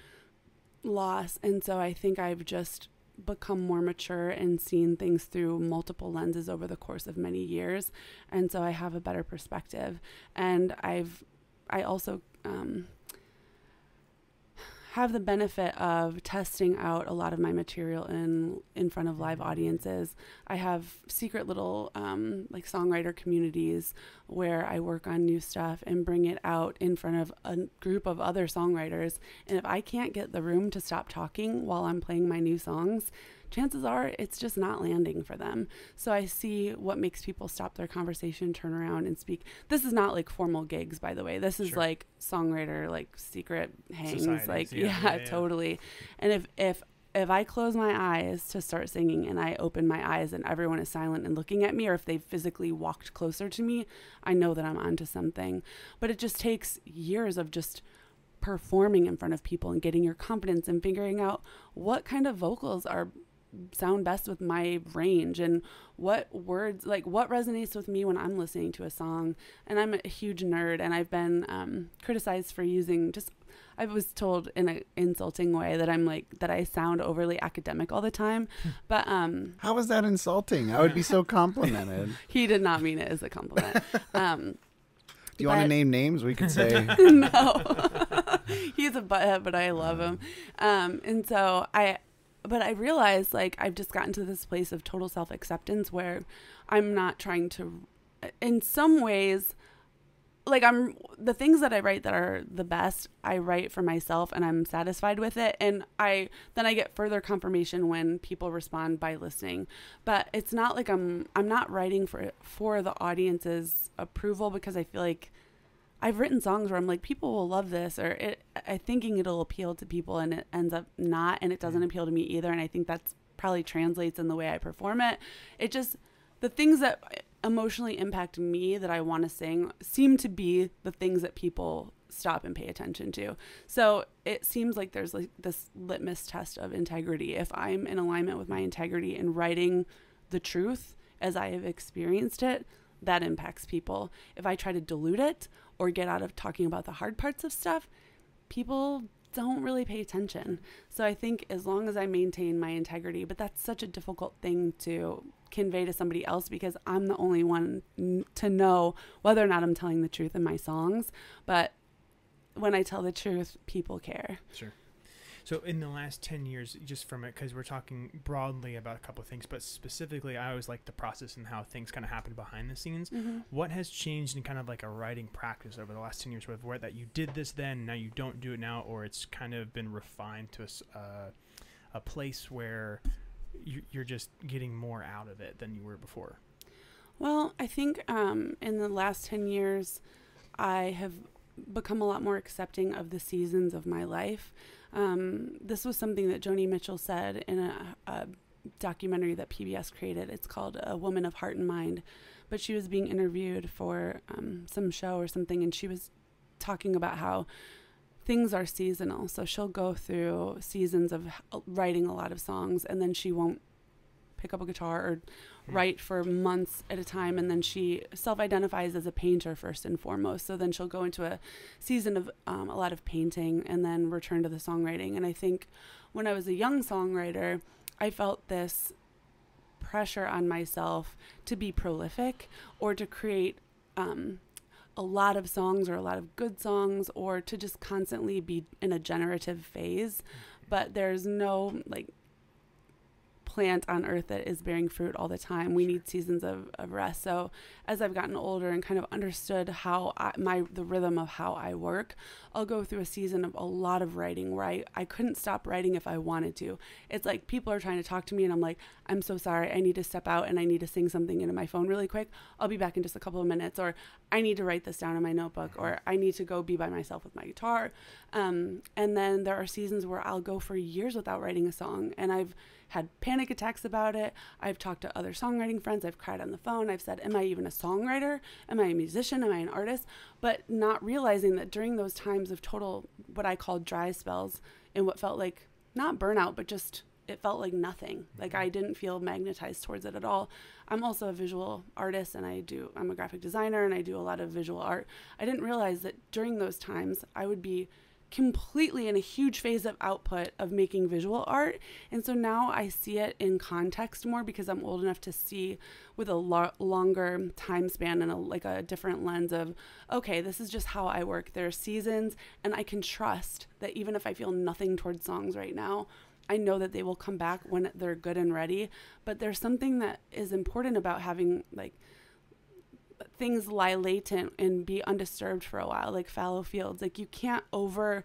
loss. And so I think I've just become more mature and seen things through multiple lenses over the course of many years. And so I have a better perspective. And I've, I also, um, have the benefit of testing out a lot of my material in in front of live audiences. I have secret little um, like songwriter communities where I work on new stuff and bring it out in front of a group of other songwriters. And if I can't get the room to stop talking while I'm playing my new songs, chances are it's just not landing for them. So I see what makes people stop their conversation, turn around and speak. This is not like formal gigs, by the way. This is Sure. like songwriter, like secret hangs, Societies, like yeah, yeah, yeah, yeah. totally. And if if if I close my eyes to start singing and I open my eyes and everyone is silent and looking at me, or if they physically walked closer to me, I know that I'm onto something. But it just takes years of just performing in front of people and getting your confidence and figuring out what kind of vocals are sound best with my range and what words like what resonates with me when I'm listening to a song and I'm a huge nerd and I've been um, criticized for using just I was told in an insulting way that I'm like that I sound overly academic all the time but um How is that insulting? I would be so complimented. he did not mean it as a compliment um Do you want to name names? We could say. no he's a butthead but i love him um and so i but i realized like i've just gotten to this place of total self-acceptance where i'm not trying to in some ways like i'm the things that i write that are the best i write for myself and i'm satisfied with it. And i then i get further confirmation when people respond by listening. But it's not like i'm i'm not writing for for the audience's approval because i feel like I've written songs where I'm like, people will love this, or it, I thinking it'll appeal to people, and it ends up not, and it doesn't mm. appeal to me either. And I think that's probably translates in the way I perform it. It just the things that emotionally impact me that I want to sing seem to be the things that people stop and pay attention to. So it seems like there's like this litmus test of integrity. If I'm in alignment with my integrity and writing the truth as I have experienced it, that impacts people. If I try to dilute it or get out of talking about the hard parts of stuff, people don't really pay attention. So I think as long as I maintain my integrity, but that's such a difficult thing to convey to somebody else because I'm the only one to know whether or not I'm telling the truth in my songs. But when I tell the truth, people care. Sure. So in the last 10 years, just from it, because we're talking broadly about a couple of things, but specifically, I always like the process and how things kind of happen behind the scenes. What has changed in kind of like a writing practice over the last 10 years, where that you did this then, now you don't do it now, or it's kind of been refined to a, s- uh, a place where you, you're just getting more out of it than you were before? Well, I think um, in the last 10 years, I have become a lot more accepting of the seasons of my life. Um, this was something that Joni Mitchell said in a, a documentary that PBS created. It's called A Woman of Heart and Mind. But she was being interviewed for um, some show or something, and she was talking about how things are seasonal. So she'll go through seasons of writing a lot of songs, and then she won't pick up a guitar or. Write for months at a time and then she self-identifies as a painter first and foremost. So then she'll go into a season of um, a lot of painting and then return to the songwriting. And i think when i was a young songwriter i felt this pressure on myself to be prolific or to create um, a lot of songs or a lot of good songs or to just constantly be in a generative phase. But there's no like plant on earth that is bearing fruit all the time. We need seasons of, of rest. So as I've gotten older and kind of understood how I, my the rhythm of how I work, I'll go through a season of a lot of writing where I, I couldn't stop writing if I wanted to. It's like people are trying to talk to me and I'm like, I'm so sorry. I need to step out and I need to sing something into my phone really quick. I'll be back in just a couple of minutes. Or I need to write this down in my notebook. Or I need to go be by myself with my guitar. Um, and then there are seasons where I'll go for years without writing a song. And I've had panic attacks about it. I've talked to other songwriting friends. I've cried on the phone. I've said, Am I even a songwriter? Am I a musician? Am I an artist? But not realizing that during those times of total, what I call dry spells, and what felt like not burnout, but just it felt like nothing. Like mm-hmm. I didn't feel magnetized towards it at all. I'm also a visual artist and I do I'm a graphic designer and I do a lot of visual art. I didn't realize that during those times I would be completely in a huge phase of output of making visual art. And so now I see it in context more because I'm old enough to see with a lo- longer time span and a, like a different lens of, okay, this is just how I work. There are seasons, and I can trust that even if I feel nothing towards songs right now, I know that they will come back when they're good and ready. But there's something that is important about having like things lie latent and be undisturbed for a while, like fallow fields. Like you can't over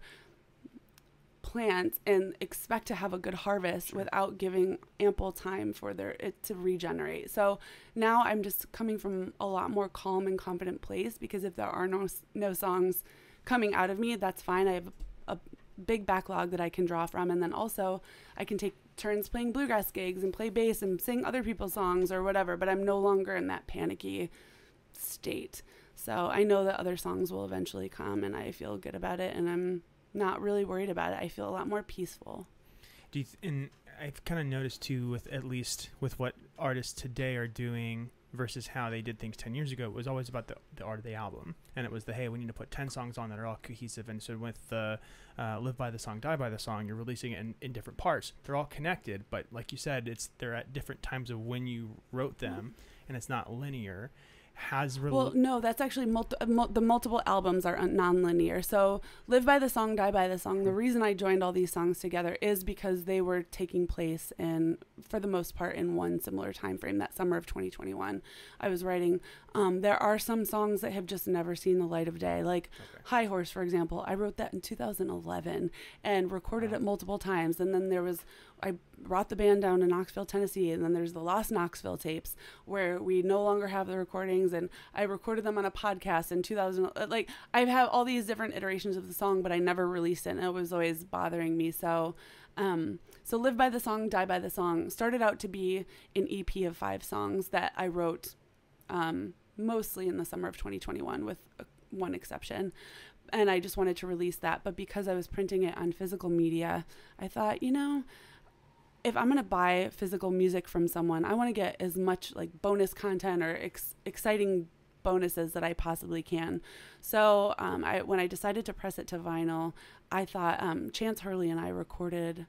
plant and expect to have a good harvest sure. without giving ample time for their it to regenerate. So now I'm just coming from a lot more calm and confident place because if there are no no songs coming out of me, that's fine. I have a, a big backlog that I can draw from and then also I can take turns playing bluegrass gigs and play bass and sing other people's songs or whatever, but I'm no longer in that panicky state. So I know that other songs will eventually come and I feel good about it and I'm not really worried about it. I feel a lot more peaceful. Do you th- and I've kind of noticed too with at least with what artists today are doing versus how they did things 10 years ago it was always about the, the art of the album and it was the hey we need to put 10 songs on that are all cohesive and so with the uh, live by the song die by the song you're releasing it in, in different parts they're all connected but like you said it's they're at different times of when you wrote them mm-hmm. and it's not linear has really well no that's actually multi- uh, mul- the multiple albums are non-linear. So live by the song die by the song the reason i joined all these songs together is because they were taking place in for the most part in one similar time frame that summer of 2021 i was writing um, there are some songs that have just never seen the light of day like okay. high horse for example i wrote that in 2011 and recorded wow. it multiple times and then there was I brought the band down to Knoxville, Tennessee, and then there's the Lost Knoxville tapes where we no longer have the recordings, and I recorded them on a podcast in 2000. Uh, like I've all these different iterations of the song, but I never released it, and it was always bothering me. So, um, so live by the song, die by the song started out to be an EP of five songs that I wrote, um, mostly in the summer of 2021, with one exception and I just wanted to release that. But because I was printing it on physical media, I thought, you know, if I'm gonna buy physical music from someone, I want to get as much like bonus content or ex- exciting bonuses that I possibly can. So um, I, when I decided to press it to vinyl, I thought um, Chance Hurley and I recorded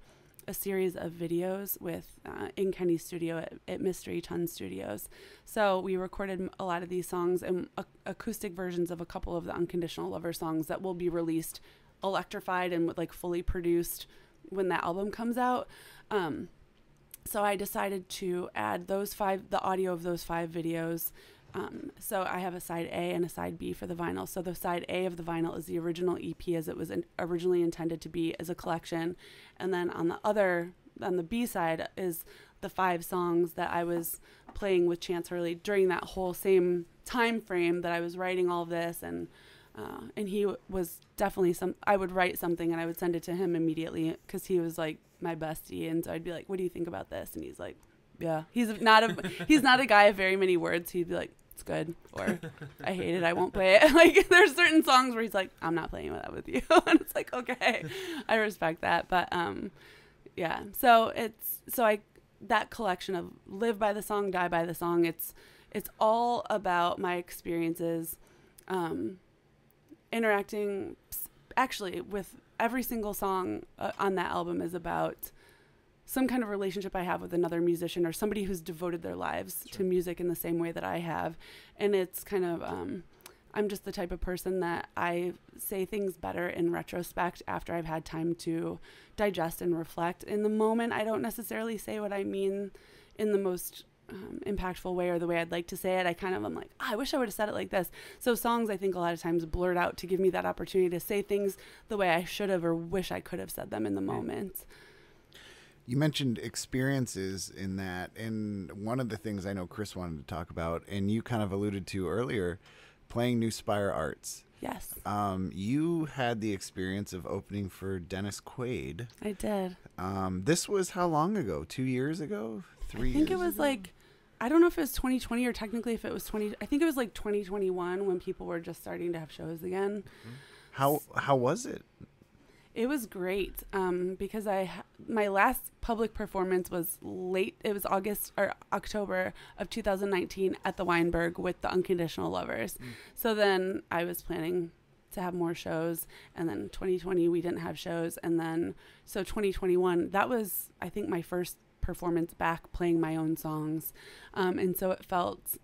a series of videos with uh, in Kenny's studio at, at, Mystery Ton Studios. So we recorded a lot of these songs and acoustic versions of a couple of the Unconditional Lover songs that will be released electrified and like fully produced when that album comes out. Um, so I decided to add those five, the audio of those five videos. Um, so I have a side A and a side B for the vinyl. So the side A of the vinyl is the original EP as it was in, originally intended to be as a collection, and then on the other, on the B side is the five songs that I was playing with Chance Hurley during that whole same time frame that I was writing all this and. Uh, and he was definitely some. I would write something and I would send it to him immediately because he was like my bestie, and so I'd be like, "What do you think about this?" And he's like, "Yeah." He's not a he's not a guy of very many words. He'd be like, "It's good," or "I hate it. I won't play it." like there's certain songs where he's like, "I'm not playing with that with you," and it's like, okay, I respect that, but um, yeah. So it's so I that collection of live by the song, die by the song. It's it's all about my experiences, um, interacting actually with every single song uh, on that album is about some kind of relationship I have with another musician or somebody who's devoted their lives sure. to music in the same way that I have. And it's kind of um, I'm just the type of person that I say things better in retrospect after I've had time to digest and reflect. In the moment, I don't necessarily say what I mean in the most um, impactful way or the way I'd like to say it. I kind of am like, oh, I wish I would have said it like this. So songs, I think a lot of times blurt out to give me that opportunity to say things the way I should have or wish I could have said them in the moment. You mentioned experiences in that, and one of the things I know Chris wanted to talk about, and you kind of alluded to earlier, playing New Spire Arts. Yes, Um, you had the experience of opening for Dennis Quaid. I did. Um, this was how long ago? Two years ago? Three? I think it was ago? like I don't know if it was 2020 or technically if it was 20 I think it was like 2021 when people were just starting to have shows again. how how was it? It was great um, because I my last public performance was late. It was August or October of 2019 at the Weinberg with the Unconditional Lovers. So then I was planning to have more shows, and then 2020 we didn't have shows, and then so 2021 that was I think my first performance back playing my own songs, um, and so it felt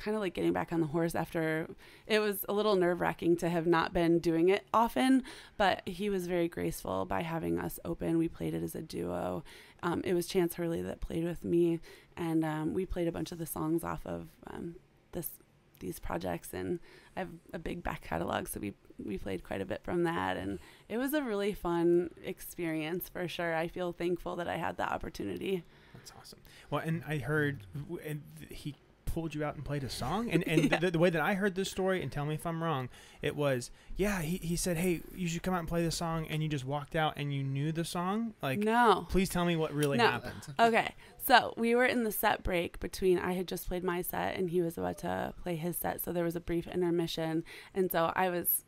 kind of like getting back on the horse after it was a little nerve wracking to have not been doing it often, but he was very graceful by having us open. We played it as a duo. Um, it was Chance Hurley that played with me, and um, we played a bunch of the songs off of um, this these projects. And I have a big back catalog, so we we played quite a bit from that, and it was a really fun experience for sure. I feel thankful that I had that opportunity. That's awesome. Well, and I heard and he pulled you out and played a song, and and Yeah. the, the way that I heard this story, and tell me if I'm wrong, it was yeah. He he said, hey, you should come out and play the song, and you just walked out and you knew the song. Like, no, please tell me what really No. happened. Okay, so we were in the set break between I had just played my set and he was about to play his set, so there was a brief intermission, and so I was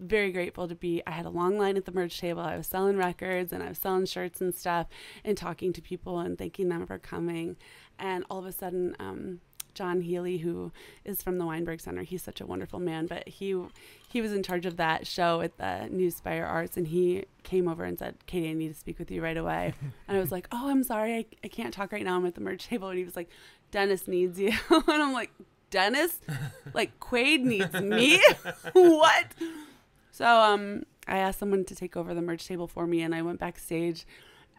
very grateful to be. I had a long line at the merch table. I was selling records and I was selling shirts and stuff, and talking to people and thanking them for coming, and all of a sudden. Um, John Healy, who is from the Weinberg Center, he's such a wonderful man. But he he was in charge of that show at the New Spire Arts, and he came over and said, "Katie, I need to speak with you right away." and I was like, "Oh, I'm sorry, I, I can't talk right now. I'm at the merch table." And he was like, "Dennis needs you," and I'm like, "Dennis, like Quaid needs me? what?" So um, I asked someone to take over the merch table for me, and I went backstage.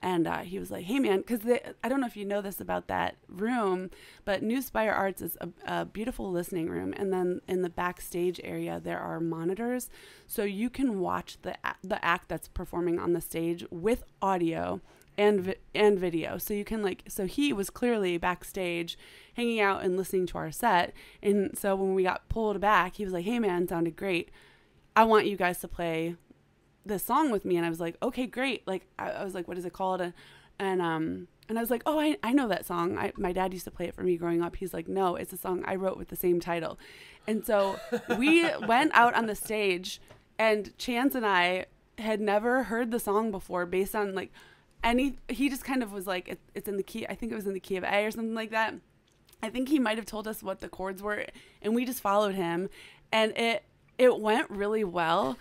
And uh, he was like, "Hey, man, because I don't know if you know this about that room, but New Spire Arts is a, a beautiful listening room, and then in the backstage area there are monitors, so you can watch the the act that's performing on the stage with audio and vi- and video. So you can like, so he was clearly backstage, hanging out and listening to our set, and so when we got pulled back, he was like, "Hey, man, sounded great. I want you guys to play." This song with me and I was like, okay, great. Like I, I was like, what is it called? And, and um and I was like, oh, I, I know that song. I, my dad used to play it for me growing up. He's like, no, it's a song I wrote with the same title. And so we went out on the stage, and Chance and I had never heard the song before based on like any. He just kind of was like, it, it's in the key. I think it was in the key of A or something like that. I think he might have told us what the chords were, and we just followed him, and it it went really well.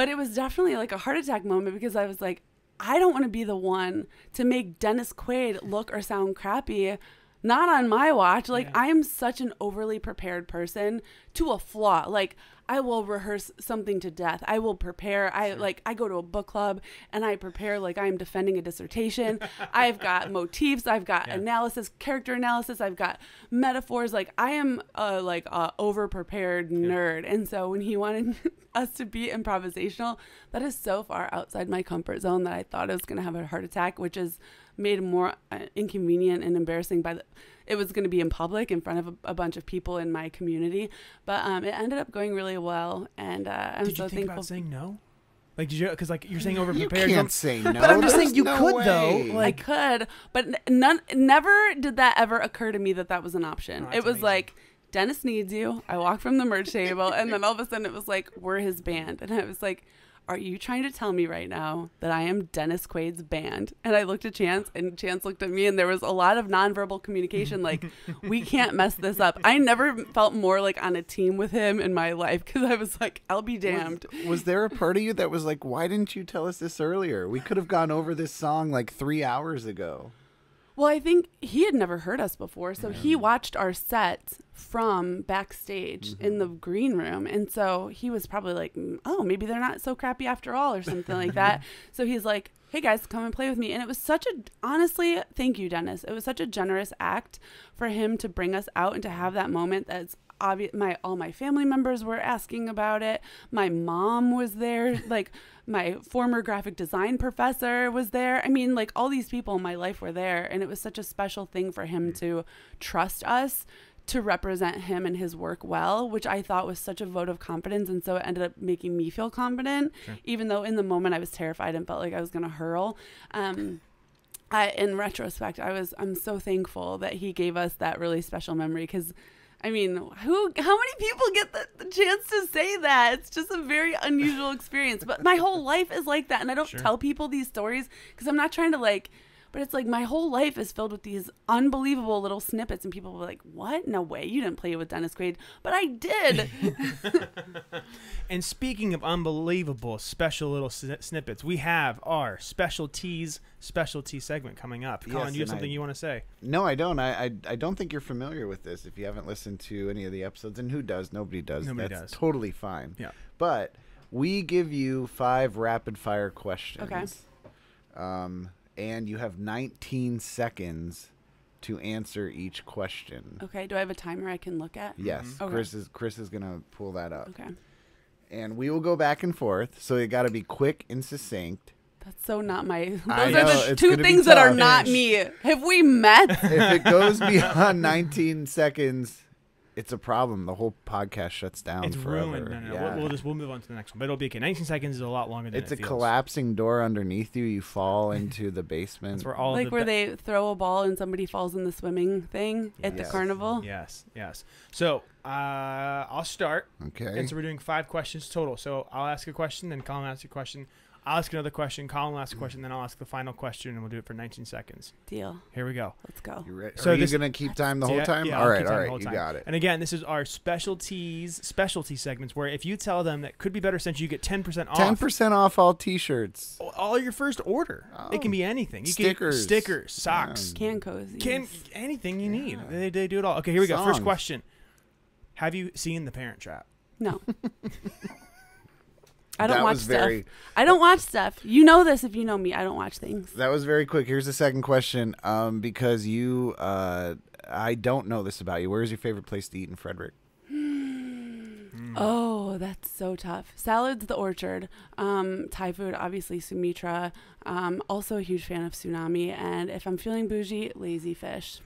But it was definitely like a heart attack moment because I was like, I don't want to be the one to make Dennis Quaid look or sound crappy. Not on my watch. Like Yeah. I am such an overly prepared person to a flaw. Like I will rehearse something to death. I will prepare. I like I go to a book club and I prepare like I am defending a dissertation. I've got motifs. I've got Yeah. analysis, character analysis. I've got metaphors. Like I am a like a over prepared nerd. And so when he wanted us to be improvisational, that is so far outside my comfort zone that I thought I was gonna have a heart attack, which is made more uh, inconvenient and embarrassing by the it was going to be in public in front of a, a bunch of people in my community but um, it ended up going really well and uh, i'm Did so you think thankful about saying no? Like, did you? Because like you're saying over prepared. You prepared. can't say no. But I'm just There's saying you no could, though, like- I could, but none, never did that ever occur to me that that was an option. Oh, it was amazing. like Dennis needs you. I walk from the merch table, and then all of a sudden it was like we're his band, and I was like, "Are you trying to tell me right now that I am Dennis Quaid's band?" And I looked at Chance, and Chance looked at me, and there was a lot of nonverbal communication. Like, we can't mess this up. I never felt more like on a team with him in my life because I was like, "I'll be damned." Was, was there a part of you that was like, why didn't you tell us this earlier? We could have gone over this song like three hours ago. Well, I think he had never heard us before, so he watched our set from backstage in Mm-hmm. the green room, and so he was probably like, "Mm, "Oh, maybe they're not so crappy after all," or something like that. So he's like, "Hey guys, come and play with me," and it was such a honestly, thank you, Dennis. It was such a generous act for him to bring us out and to have that moment. That's obvious. My all my family members were asking about it. My mom was there, like my former graphic design professor was there. I mean, like all these people in my life were there, and it was such a special thing for him to trust us to represent him and his work well, which I thought was such a vote of confidence. And so it ended up making me feel confident, even though in the moment I was terrified and felt like I was going to hurl. Um, I, in retrospect, I was I'm so thankful that he gave us that really special memory because. I mean, who? How many people get the, the chance to say that? It's just a very unusual experience. But my whole life is like that, and I don't Sure. tell people these stories because I'm not trying to like. But it's like my whole life is filled with these unbelievable little snippets, and people were like, "What? No way! You didn't play with Dennis Quaid." But I did. And speaking of unbelievable special little sn- snippets, we have our Special Tees specialty segment coming up. Colin, Yes, you have and I- something you want to say? No, I don't. I, I I don't think you're familiar with this if you haven't listened to any of the episodes. And who does? Nobody does. Nobody That's does. totally fine. Yeah. But we give you five rapid fire questions. Okay. Um, and you have 19 seconds to answer each question. okay. Do I have a timer I can look at? Yes, mm-hmm. Okay. Chris is Chris is gonna pull that up, Okay. and we will go back and forth. So you got to be quick and succinct. That's so not my. Those I are know, the two things that are not me. Have we met? if it goes beyond 19 seconds, it's a problem. The whole podcast shuts down it's forever. ruined. No, no, no. Yeah. We'll, we'll just we'll move on to the next one. But it'll be okay. 19 seconds is a lot longer than it's it a feels. collapsing door underneath you. You fall into the basement. That's where all like the where be- they throw a ball and somebody falls in the swimming thing at the Yes. carnival. Yes, yes. So uh, I'll start. okay. And so we're doing five questions total. So I'll ask a question, then Colin asks a question. I'll ask another question. Colin will ask a question, then I'll ask the final question, and we'll do it for 19 seconds. Deal. Here we go. Let's go. You re- So are you gonna keep time the whole Yeah, time? yeah, all I'll right, keep all time the right, whole you got it. And again, this is our Special Tees specialty segments where if you tell them that could be better since you get 10% off. Ten percent off all T-shirts. all your first order. It can Oh. be anything. You Stickers. Can, stickers, socks, Can cozy. can anything you need. They, they do it all. Okay, here we go. First question. Have you seen The Parent Trap? No. I don't that watch stuff. very I don't watch stuff. You know this if you know me. I don't watch things. that was very quick. Here's the second question. Um, because you, uh, I don't know this about you. Where's your favorite place to eat in Frederick? Oh, that's so tough. Salads, the orchard. Um, Thai food, obviously Sumitra. Um, also a huge fan of tsunami. And if I'm feeling bougie, lazy fish.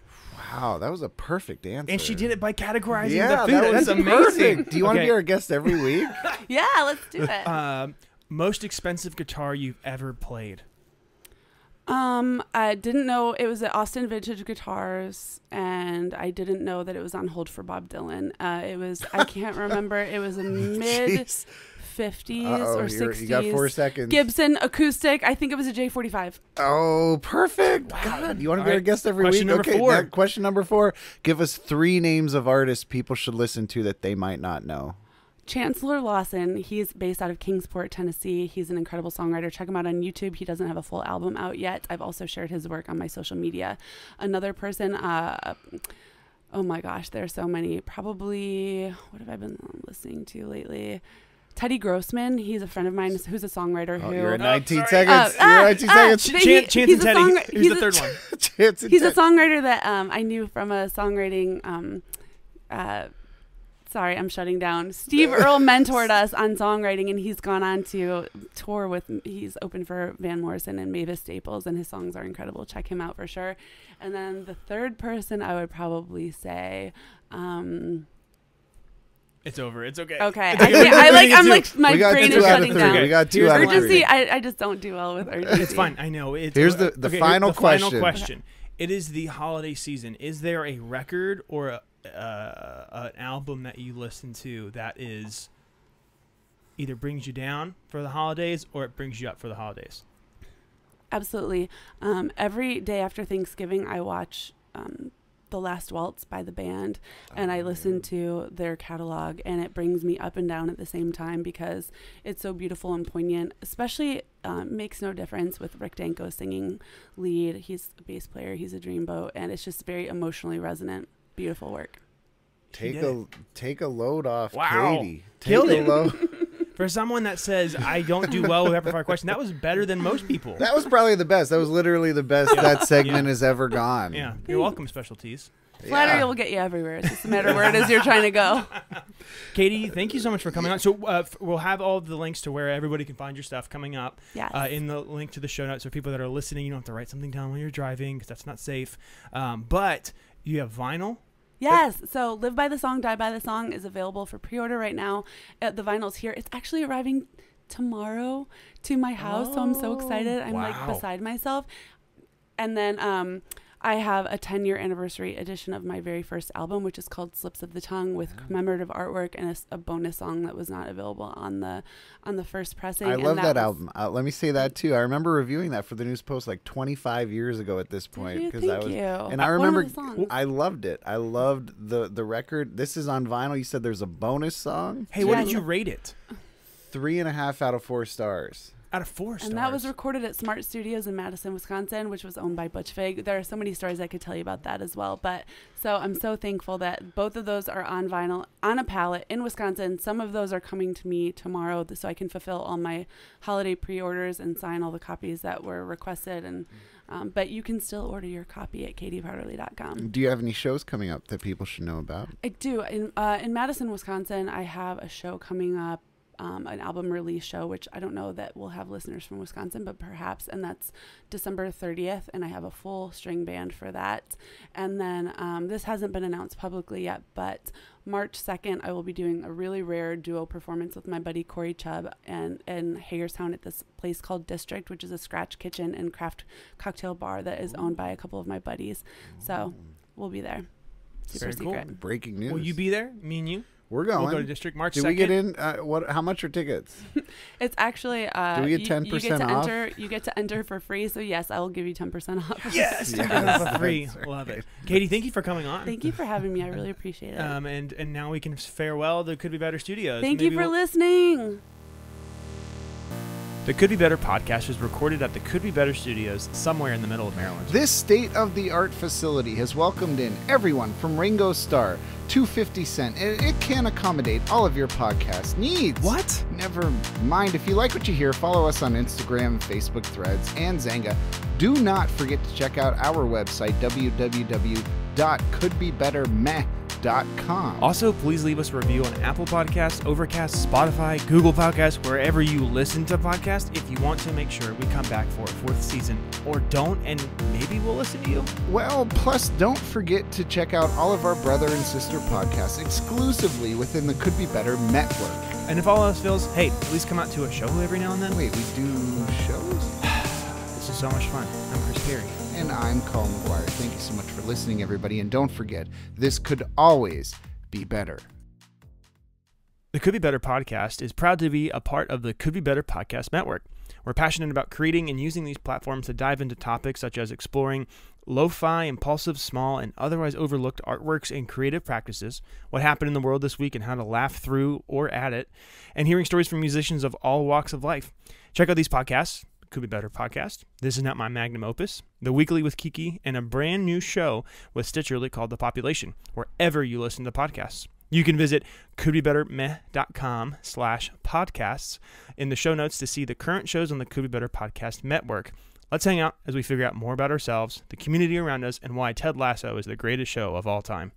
Wow, that was a perfect answer. And she did it by categorizing Yeah, the food. that was That's amazing. perfect. Do you want to Okay. be our guest every week? Yeah, let's do it. Um, most expensive guitar you've ever played? Um, I didn't know it was at Austin Vintage Guitars, and I didn't know that it was on hold for Bob Dylan. Uh, it was I can't remember. It was a mid fifties or sixties. You got four seconds. Gibson acoustic. I think it was a J forty five. Oh, perfect. God, you want to All be our guest every question week? okay, four. now question number four. Give us three names of artists people should listen to that they might not know. Chancellor Lawson, he's based out of Kingsport, Tennessee. He's an incredible songwriter. Check him out on YouTube. He doesn't have a full album out yet. I've also shared his work on my social media. Another person, uh, oh my gosh, there are so many. Probably, what have I been listening to lately? Teddy Grossman, he's a friend of mine who's a songwriter Oh, who. you're at Oh, 19 sorry. seconds. Uh, you're ah, at 19 ah, seconds. Ch- But he- Chance he's and Teddy. songwri- Here's he's the a- third one. Chance and he's a songwriter that um, I knew from a songwriting. Um, uh, sorry, I'm shutting down. Steve Earle mentored us on songwriting, and he's gone on to tour with. He's open for Van Morrison and Mavis Staples, and his songs are incredible. Check him out for sure. And then the third person, I would probably say. Um, It's over. It's okay. okay, I, It's okay. can't, I like. I'm like it. my we got brain two is out of shutting three. down. We got two Here's out the of three. Urgency, I, I just don't do well with urgency. It's fine. I know. It's, Here's the- the okay, final the final question. question. It is the holiday season. Is there a record or a, uh, an album that you listen to that is either brings you down for the holidays or it brings you up for the holidays? Absolutely. Um, every day after Thanksgiving, I watch um, The Last Waltz by the band and I listen to their catalog, and it brings me up and down at the same time because it's so beautiful and poignant, especially um, makes no difference with Rick Danko singing lead. He's a bass player. He's a dreamboat, and it's just very emotionally resonant. Beautiful work. Take did a take a load off, Wow. Katie. Take Killed a it. load. For someone that says I don't do well with rapid fire question, that was better than most people. that was probably the best. That was literally the best that segment has ever gone. yeah, you're welcome, Special Tees. Flattery Yeah. will get you everywhere. It's just a matter of where it is you're trying to go. Katie, thank you so much for coming on. So uh, f- we'll have all the links to where everybody can find your stuff coming up Yes. uh, in the link to the show notes. So people that are listening, you don't have to write something down when you're driving because that's not safe. Um, but you have vinyl. Yes. So Live by the Song, Die by the Song is available for pre order right now. Uh, the vinyl's here. It's actually arriving tomorrow to my house. So I'm so excited. I'm Wow. like beside myself. And then um, I have a 10 year anniversary edition of my very first album, which is called Slips of the Tongue with commemorative artwork and a bonus song that was not available on the on the first pressing. I And love that, was- album. Uh, let me say that too. I remember reviewing that for the News Post like 25 years ago at this point you? because Thank I was you. and I One of remember the songs. I loved it. I loved the the record. This is on vinyl. You said there's a bonus song. Hey, what Yeah. did you rate it? Three and a half out of four stars. Out of four stars. And that was recorded at Smart Studios in Madison, Wisconsin, which was owned by Butch Vig. There are so many stories I could tell you about that as well. But so I'm so thankful that both of those are on vinyl on a pallet in Wisconsin. Some of those are coming to me tomorrow so I can fulfill all my holiday pre orders and sign all the copies that were requested. And um, But you can still order your copy at katiepowderly.com. Do you have any shows coming up that people should know about? I do. In, uh, in Madison, Wisconsin, I have a show coming up, um, an album release show, which I don't know that we'll have listeners from Wisconsin, but perhaps. And that's December 30th. And I have a full string band for that. And then um, this hasn't been announced publicly yet, but March 2nd, I will be doing a really rare duo performance with my buddy Corey Chubb and in Hagerstown at this place called District, which is a scratch kitchen and craft cocktail bar that is owned by a couple of my buddies. So we'll be there. Super Very cool. secret. Breaking news. Will you be there? Me and you? We're going. We'll go to District March Do 2nd. we get in? Uh, what? How much are tickets? It's actually uh, Do we get 10% you, get to off? enter. You get to enter for free. So yes, I will give you ten percent off. Yes, Yes, yes. for free. Love it. Katie, thank you for coming on. Thank you for having me. I really appreciate it. Um, and and now we can farewell the Could Be Better Studios. Thank Maybe you for we'll- listening. The Could Be Better podcast was recorded at the Could Be Better Studios somewhere in the middle of Maryland. This state of the art facility has welcomed in everyone from Ringo Starr to 50 Cent. It, it can accommodate all of your podcast needs. What? Never mind. If you like what you hear, follow us on Instagram, Facebook threads, and Xanga. Do not forget to check out our website, www.couldbebettermeh.com. Also, please leave us a review on Apple Podcasts, Overcast, Spotify, Google Podcasts, wherever you listen to podcasts if you want to make sure we come back for a fourth season. Or don't, and maybe we'll listen to you. Well, plus, don't forget to check out all of our brother and sister podcasts exclusively within the Could Be Better network. And if all else fails, hey, at least come out to a show every now and then. Wait, we do shows? This is so much fun. I'm Chris Perry. And I'm Colin McGuire. Thank you so much for listening, everybody. And don't forget, this could always be better. The Could Be Better podcast is proud to be a part of the Could Be Better podcast network. We're passionate about creating and using these platforms to dive into topics such as exploring lo fi, impulsive, small, and otherwise overlooked artworks and creative practices, what happened in the world this week and how to laugh through or at it, and hearing stories from musicians of all walks of life. Check out these podcasts. Could Be Better podcast. This is not my magnum opus. The Weekly with Kiki, and a brand new show with Stitcherly called The Population, wherever you listen to podcasts. You can visit couldbebettermeh.com slash podcasts in the show notes to see the current shows on the Could Be Better Podcast Network. Let's hang out as we figure out more about ourselves, the community around us, and why Ted Lasso is the greatest show of all time.